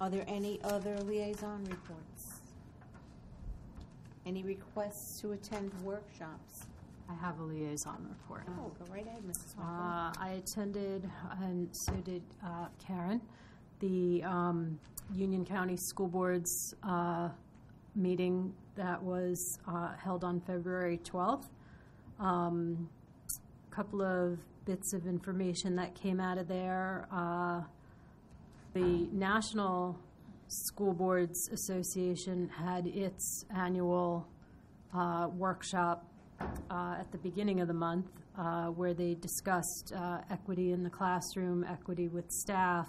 Are there any other liaison reports? Any requests to attend workshops? I have a liaison report. Oh, go right ahead, Mrs. Uh, I attended, and so did uh, Karen, the um, Union County School Board's uh, meeting that was uh, held on February 12th. Um, Couple of bits of information that came out of there. Uh, The National School Boards Association had its annual uh, workshop uh, at the beginning of the month uh, where they discussed uh, equity in the classroom, equity with staff,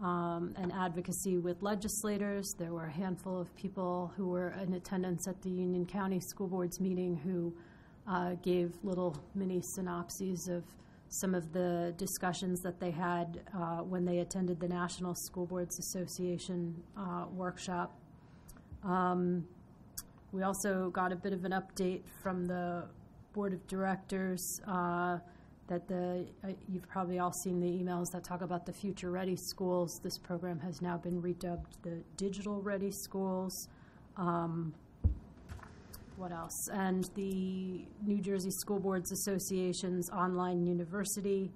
um, and advocacy with legislators. There were a handful of people who were in attendance at the Union County School Board's meeting who uh, gave little mini synopses of some of the discussions that they had uh, when they attended the National School Boards Association uh, workshop. Um, we also got a bit of an update from the Board of Directors uh, that the, uh, you've probably all seen the emails that talk about the Future Ready Schools. This program has now been redubbed the Digital Ready Schools. Um, What else? And the New Jersey School Boards Association's online university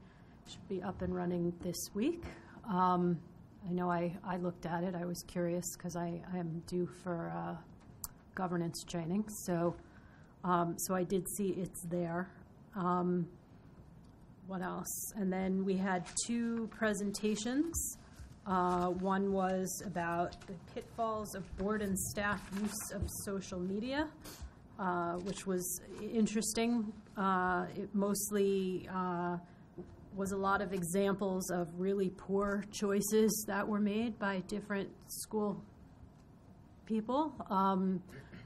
should be up and running this week. Um, I know I, I looked at it. I was curious because I, I am due for uh, governance training. So, um, so I did see it's there. Um, what else? And then we had two presentations. Uh, one was about the pitfalls of board and staff use of social media, uh, which was interesting. Uh, it mostly uh, was a lot of examples of really poor choices that were made by different school people um,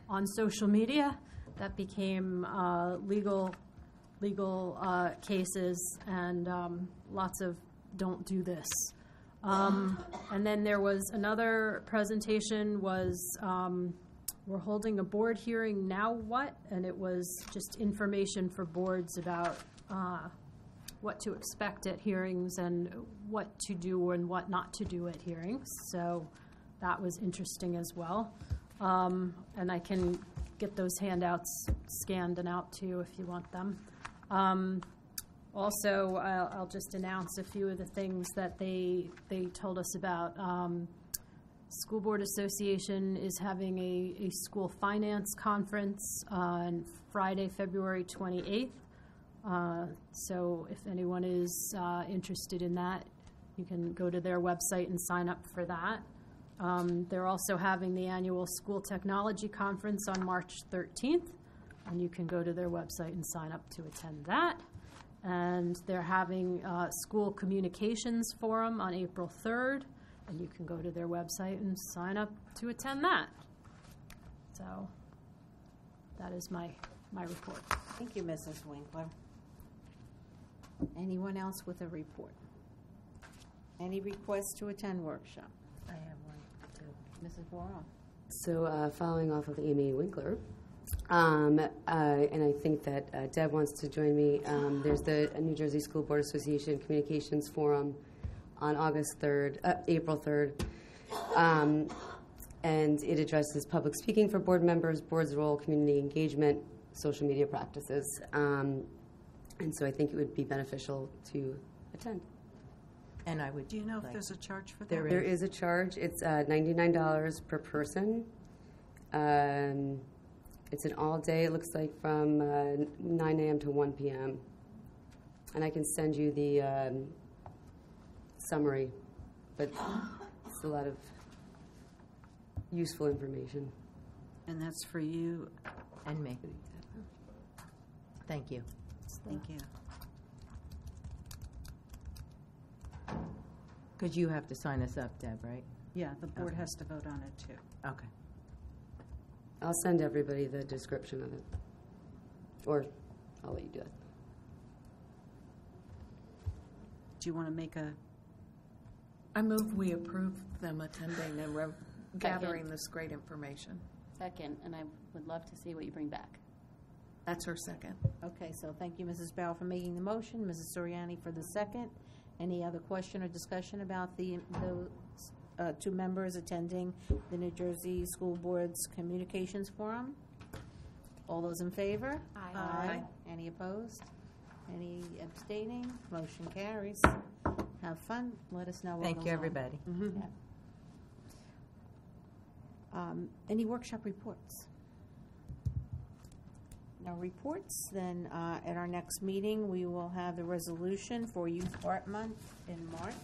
on social media that became uh, legal legal uh, cases and um, lots of don't do this. Um, and then there was another presentation was um, we're holding a board hearing now what and it was just information for boards about uh, what to expect at hearings and what to do and what not to do at hearings. So that was interesting as well. Um, and I can get those handouts scanned and out to you if you want them. Um, also, I'll, I'll just announce a few of the things that they they told us about. Um, School Board Association is having a, a school finance conference on Friday, February 28th. Uh, so if anyone is uh, interested in that, you can go to their website and sign up for that. Um, they're also having the annual School Technology Conference on March 13th, and you can go to their website and sign up to attend that. And they're having uh, School Communications Forum on April 3rd, and you can go to their website and sign up to attend that. So that is my, my report. Thank you, Mrs. Winkler. Anyone else with a report? Any requests to attend workshop? I have one, too. Mrs. Warren? So, uh, following off of Amy Winkler, um, uh, and I think that uh, Deb wants to join me. Um, there's the New Jersey School Board Association Communications Forum on August 3rd, uh, April 3rd. Um, and it addresses public speaking for board members, board's role, community engagement, social media practices. Um, and so I think it would be beneficial to attend. And I would. Do you know if like- there's a charge for that? There There is a charge. It's uh, $99 per person. Um, it's an all day, it looks like from uh, 9 a.m. to 1 p.m. And I can send you the um, summary, but it's a lot of useful information. And that's for you. And me. Thank you. Thank you. Because you have to sign us up, Deb, right? Yeah, the board Okay. has to vote on it, too. Okay. I'll send everybody the description of it. Or I'll let you do it. Do you want to make a, I move we approve them attending and re- gathering this great information. Second, and I would love to see what you bring back. That's her second. Okay, so thank you, Mrs. Bauer, for making the motion, Mrs. Soriano for the second. Any other question or discussion about the, the uh, two members attending the New Jersey School Board's Communications Forum? All those in favor? Aye. Any opposed? Any abstaining? Motion carries. Have fun. Let us know what Thank goes you, on. everybody. Yeah. Um, Any workshop reports? No reports, then uh, at our next meeting, we will have the resolution for Youth Art Month in March.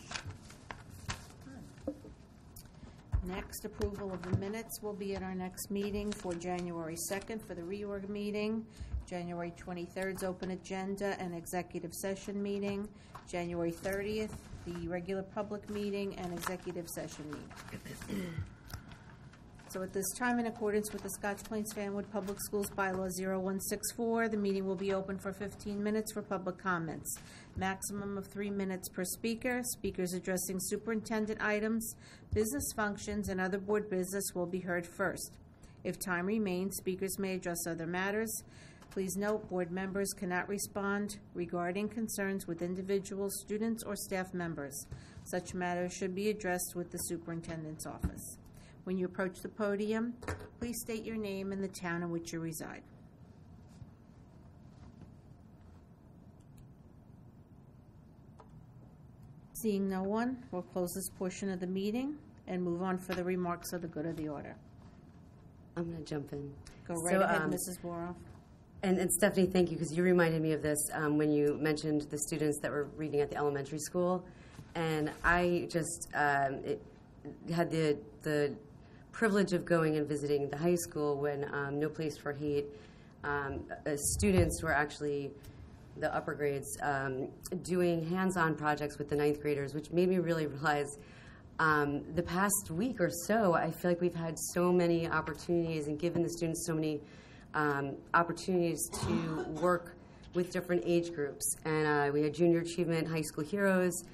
Next, approval of the minutes will be at our next meeting for January 2nd for the reorg meeting, January 23rd's open agenda and executive session meeting, January 30th, the regular public meeting and executive session meeting. So at this time, in accordance with the Scotch Plains Fanwood Public Schools Bylaw 0164, the meeting will be open for 15 minutes for public comments. Maximum of three minutes per speaker. Speakers addressing superintendent items, business functions, and other board business will be heard first. If time remains, speakers may address other matters. Please note, board members cannot respond regarding concerns with individual students or staff members. Such matters should be addressed with the superintendent's office. When you approach the podium, please state your name and the town in which you reside. Seeing no one, we'll close this portion of the meeting and move on for the remarks of the good of the order. I'm going to jump in. Go right So, ahead, um, Mrs. Boroff. And, and Stephanie, thank you, because you reminded me of this um, when you mentioned the students that were reading at the elementary school. And I just um, it, had the, the privilege of going and visiting the high school when um, No Place for Hate um, uh, students were actually the upper grades um, doing hands-on projects with the ninth graders, which made me really realize um, the past week or so, I feel like we've had so many opportunities and given the students so many um, opportunities to work with different age groups. And uh, we had junior achievement, high school heroes.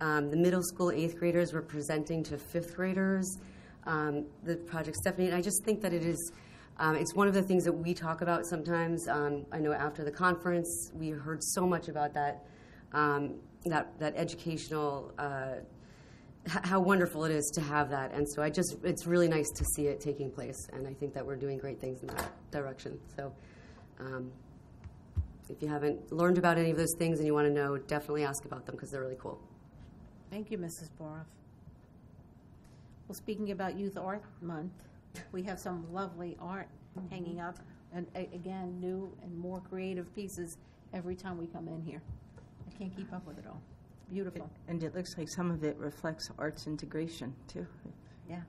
Um, the middle school eighth graders were presenting to fifth graders. Um, the project Stephanie, and I just think that it is. Um, it's one of the things that we talk about sometimes. Um, I know after the conference, we heard so much about that um, that that educational. Uh, how wonderful it is to have that, and so I just it's really nice to see it taking place, and I think that we're doing great things in that direction. So, um, if you haven't learned about any of those things and you want to know, definitely ask about them because they're really cool. Thank you, Mrs. Boroff. Well, speaking about Youth Art Month, we have some lovely art hanging up, and again, new and more creative pieces every time we come in here. I can't keep up with it all. It's beautiful. And it looks like some of it reflects arts integration, too. Yeah.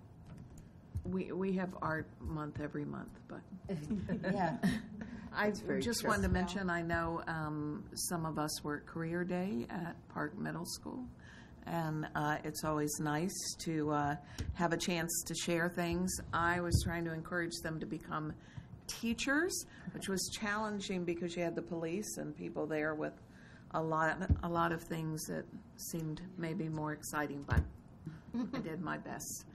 We, we have art month every month, but. Yeah. I That's very just true. wanted to mention, I know um, some of us were at Career Day at Park Middle School, and uh, it's always nice to uh, have a chance to share things. I was trying to encourage them to become teachers, which was challenging because you had the police and people there with a lot, a lot of things that seemed maybe more exciting, but I did my best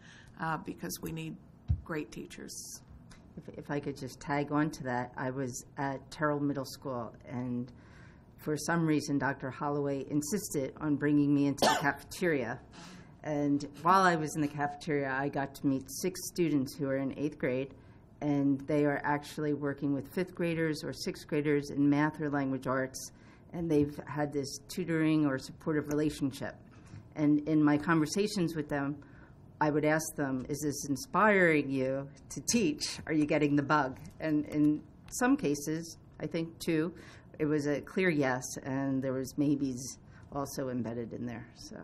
uh, because we need great teachers. If, if I could just tag on to that, I was at Terrill Middle School, and for some reason, Dr. Holloway insisted on bringing me into the cafeteria. And while I was in the cafeteria, I got to meet six students who are in eighth grade, and they are actually working with fifth graders or sixth graders in math or language arts, and they've had this tutoring or supportive relationship. And in my conversations with them, I would ask them, is this inspiring you to teach? Are you getting the bug? And in some cases, I think too, it was a clear yes, and there was maybes also embedded in there. So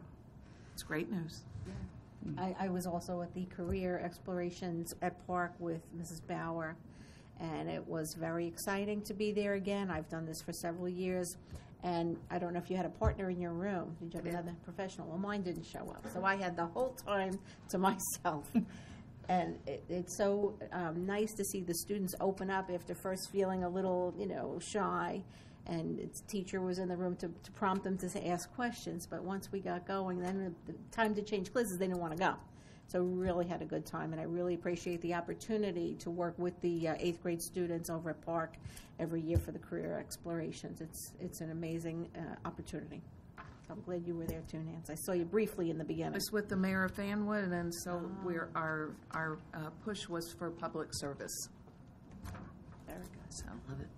It's great news. I, I was also at the career explorations at Park with Mrs. Bauer, and it was very exciting to be there again. I've done this for several years, and I don't know if you had a partner in your room. Did you have another professional? Well, mine didn't show up, so I had the whole time to myself. And it, it's so um, nice to see the students open up after first feeling a little, you know, shy. And its teacher was in the room to, to prompt them to ask questions. But once we got going, then the, the time to change classes, they didn't want to go. So we really had a good time, and I really appreciate the opportunity to work with the uh, eighth grade students over at Park every year for the career explorations. It's it's an amazing uh, opportunity. I'm glad you were there too, Nance. I saw you briefly in the I beginning. was with the mayor of Fanwood, and so we're, our, our uh, push was for public service. Very good. So, Love it.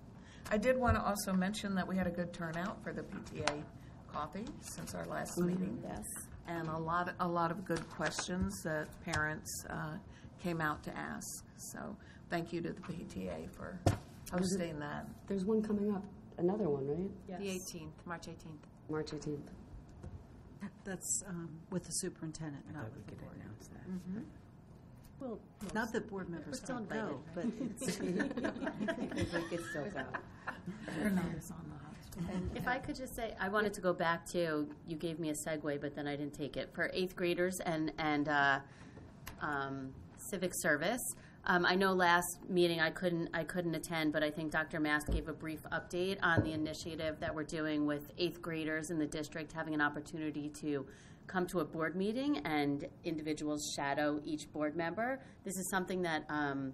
I did want to also mention that we had a good turnout for the PTA coffee since our last meeting. Yes. And a lot, a lot of good questions that parents uh, came out to ask. So thank you to the PTA for hosting that. There's one coming up, another one, right? Yes. The 18th, March 18th. March 18th. That's um, with the superintendent, not with the board. Mm-hmm. Well, not that board members We're still can't go, but it's. We could still go. If I could just say, I wanted to go back to, you gave me a segue, but then I didn't take it, for eighth graders and, and uh, um, civic service. Um, I know last meeting I couldn't, I couldn't attend, but I think Dr. Mast gave a brief update on the initiative that we're doing with eighth graders in the district, having an opportunity to come to a board meeting and individuals shadow each board member. This is something that um,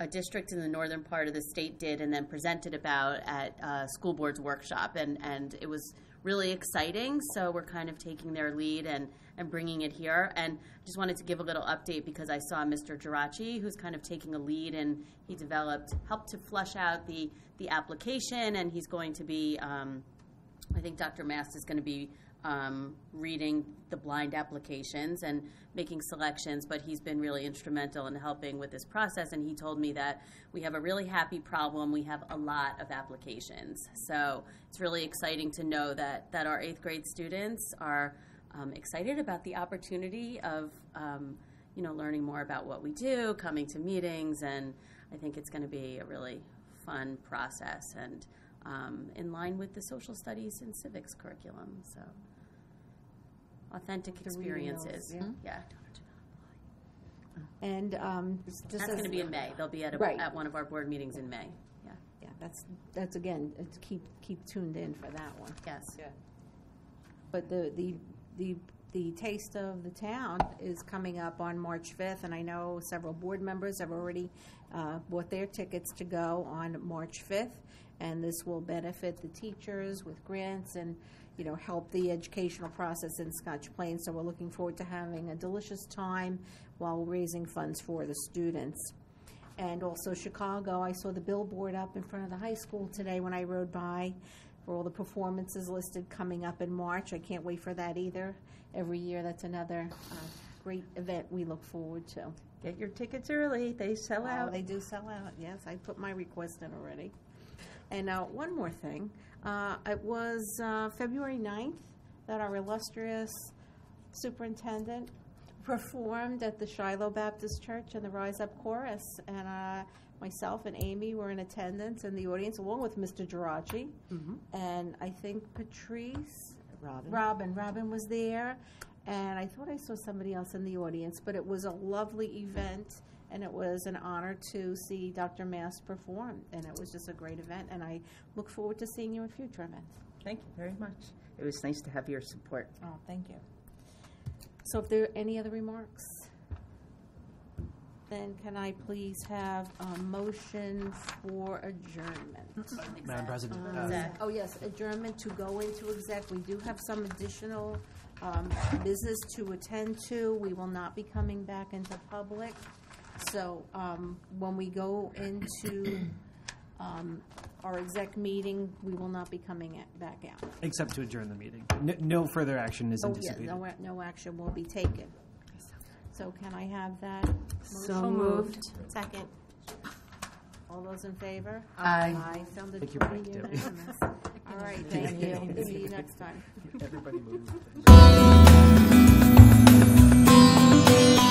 a district in the northern part of the state did and then presented about at school board's workshop and, and it was really exciting. So we're kind of taking their lead and, and bringing it here. And just wanted to give a little update because i saw mr Geraci, who's kind of taking a lead and he developed helped to flesh out the, the application and he's going to be um, i think dr mast is going to be um, reading the blind applications and making selections, but he's been really instrumental in helping with this process. And he told me that we have a really happy problem. We have a lot of applications. So it's really exciting to know that, that our eighth grade students are um, excited about the opportunity of, um, you know, learning more about what we do, coming to meetings, and I think it's going to be a really fun process and um, in line with the social studies and civics curriculum. So authentic The reading those, experiences. yeah. yeah. And um, just That's going to be in May. They'll be at, a, Right. at one of our board meetings in May. Yeah. Yeah, that's, that's again, it's keep, keep tuned in for that one. Yes. Yeah. But the, the, the, the Taste of the Town is coming up on March 5th, and I know several board members have already uh, bought their tickets to go on March 5th, and this will benefit the teachers with grants and, you know, help the educational process in Scotch Plains. So we're looking forward to having a delicious time while raising funds for the students. And also Chicago, I saw the billboard up in front of the high school today when I rode by for all the performances listed coming up in March. I can't wait for that either. Every year, that's another uh, great event we look forward to. Get your tickets early, they sell Oh, out. They do sell out, yes. I put my request in already. And uh, one more thing. Uh, It was uh, February 9th that our illustrious superintendent performed at the Shiloh Baptist Church in the Rise Up Chorus. And uh, myself and Amy were in attendance in the audience, along with Mr. Geraci. And I think Patrice Robin. Robin. Robin was there, and I thought I saw somebody else in the audience, but it was a lovely event, and it was an honor to see Dr. Mast perform, and it was just a great event, and I look forward to seeing you in future events. Thank you very much. It was nice to have your support. Oh, thank you. So if there are any other remarks, then can I please have a motion for adjournment? Madam President, Uh, uh, Oh, yes, adjournment to go into exec. We do have some additional um, business to attend to. We will not be coming back into public. So um, when we go into um, our exec meeting, we will not be coming a- back out. except to adjourn the meeting. No, no further action is Oh, yeah, anticipated. no, a- no action will be taken. So can I have that? So moved. Second. All those in favor? Aye. Aye, sounded Thank you, pretty Mike, Debbie. unanimous. All right, thank you. See you next time. Everybody move.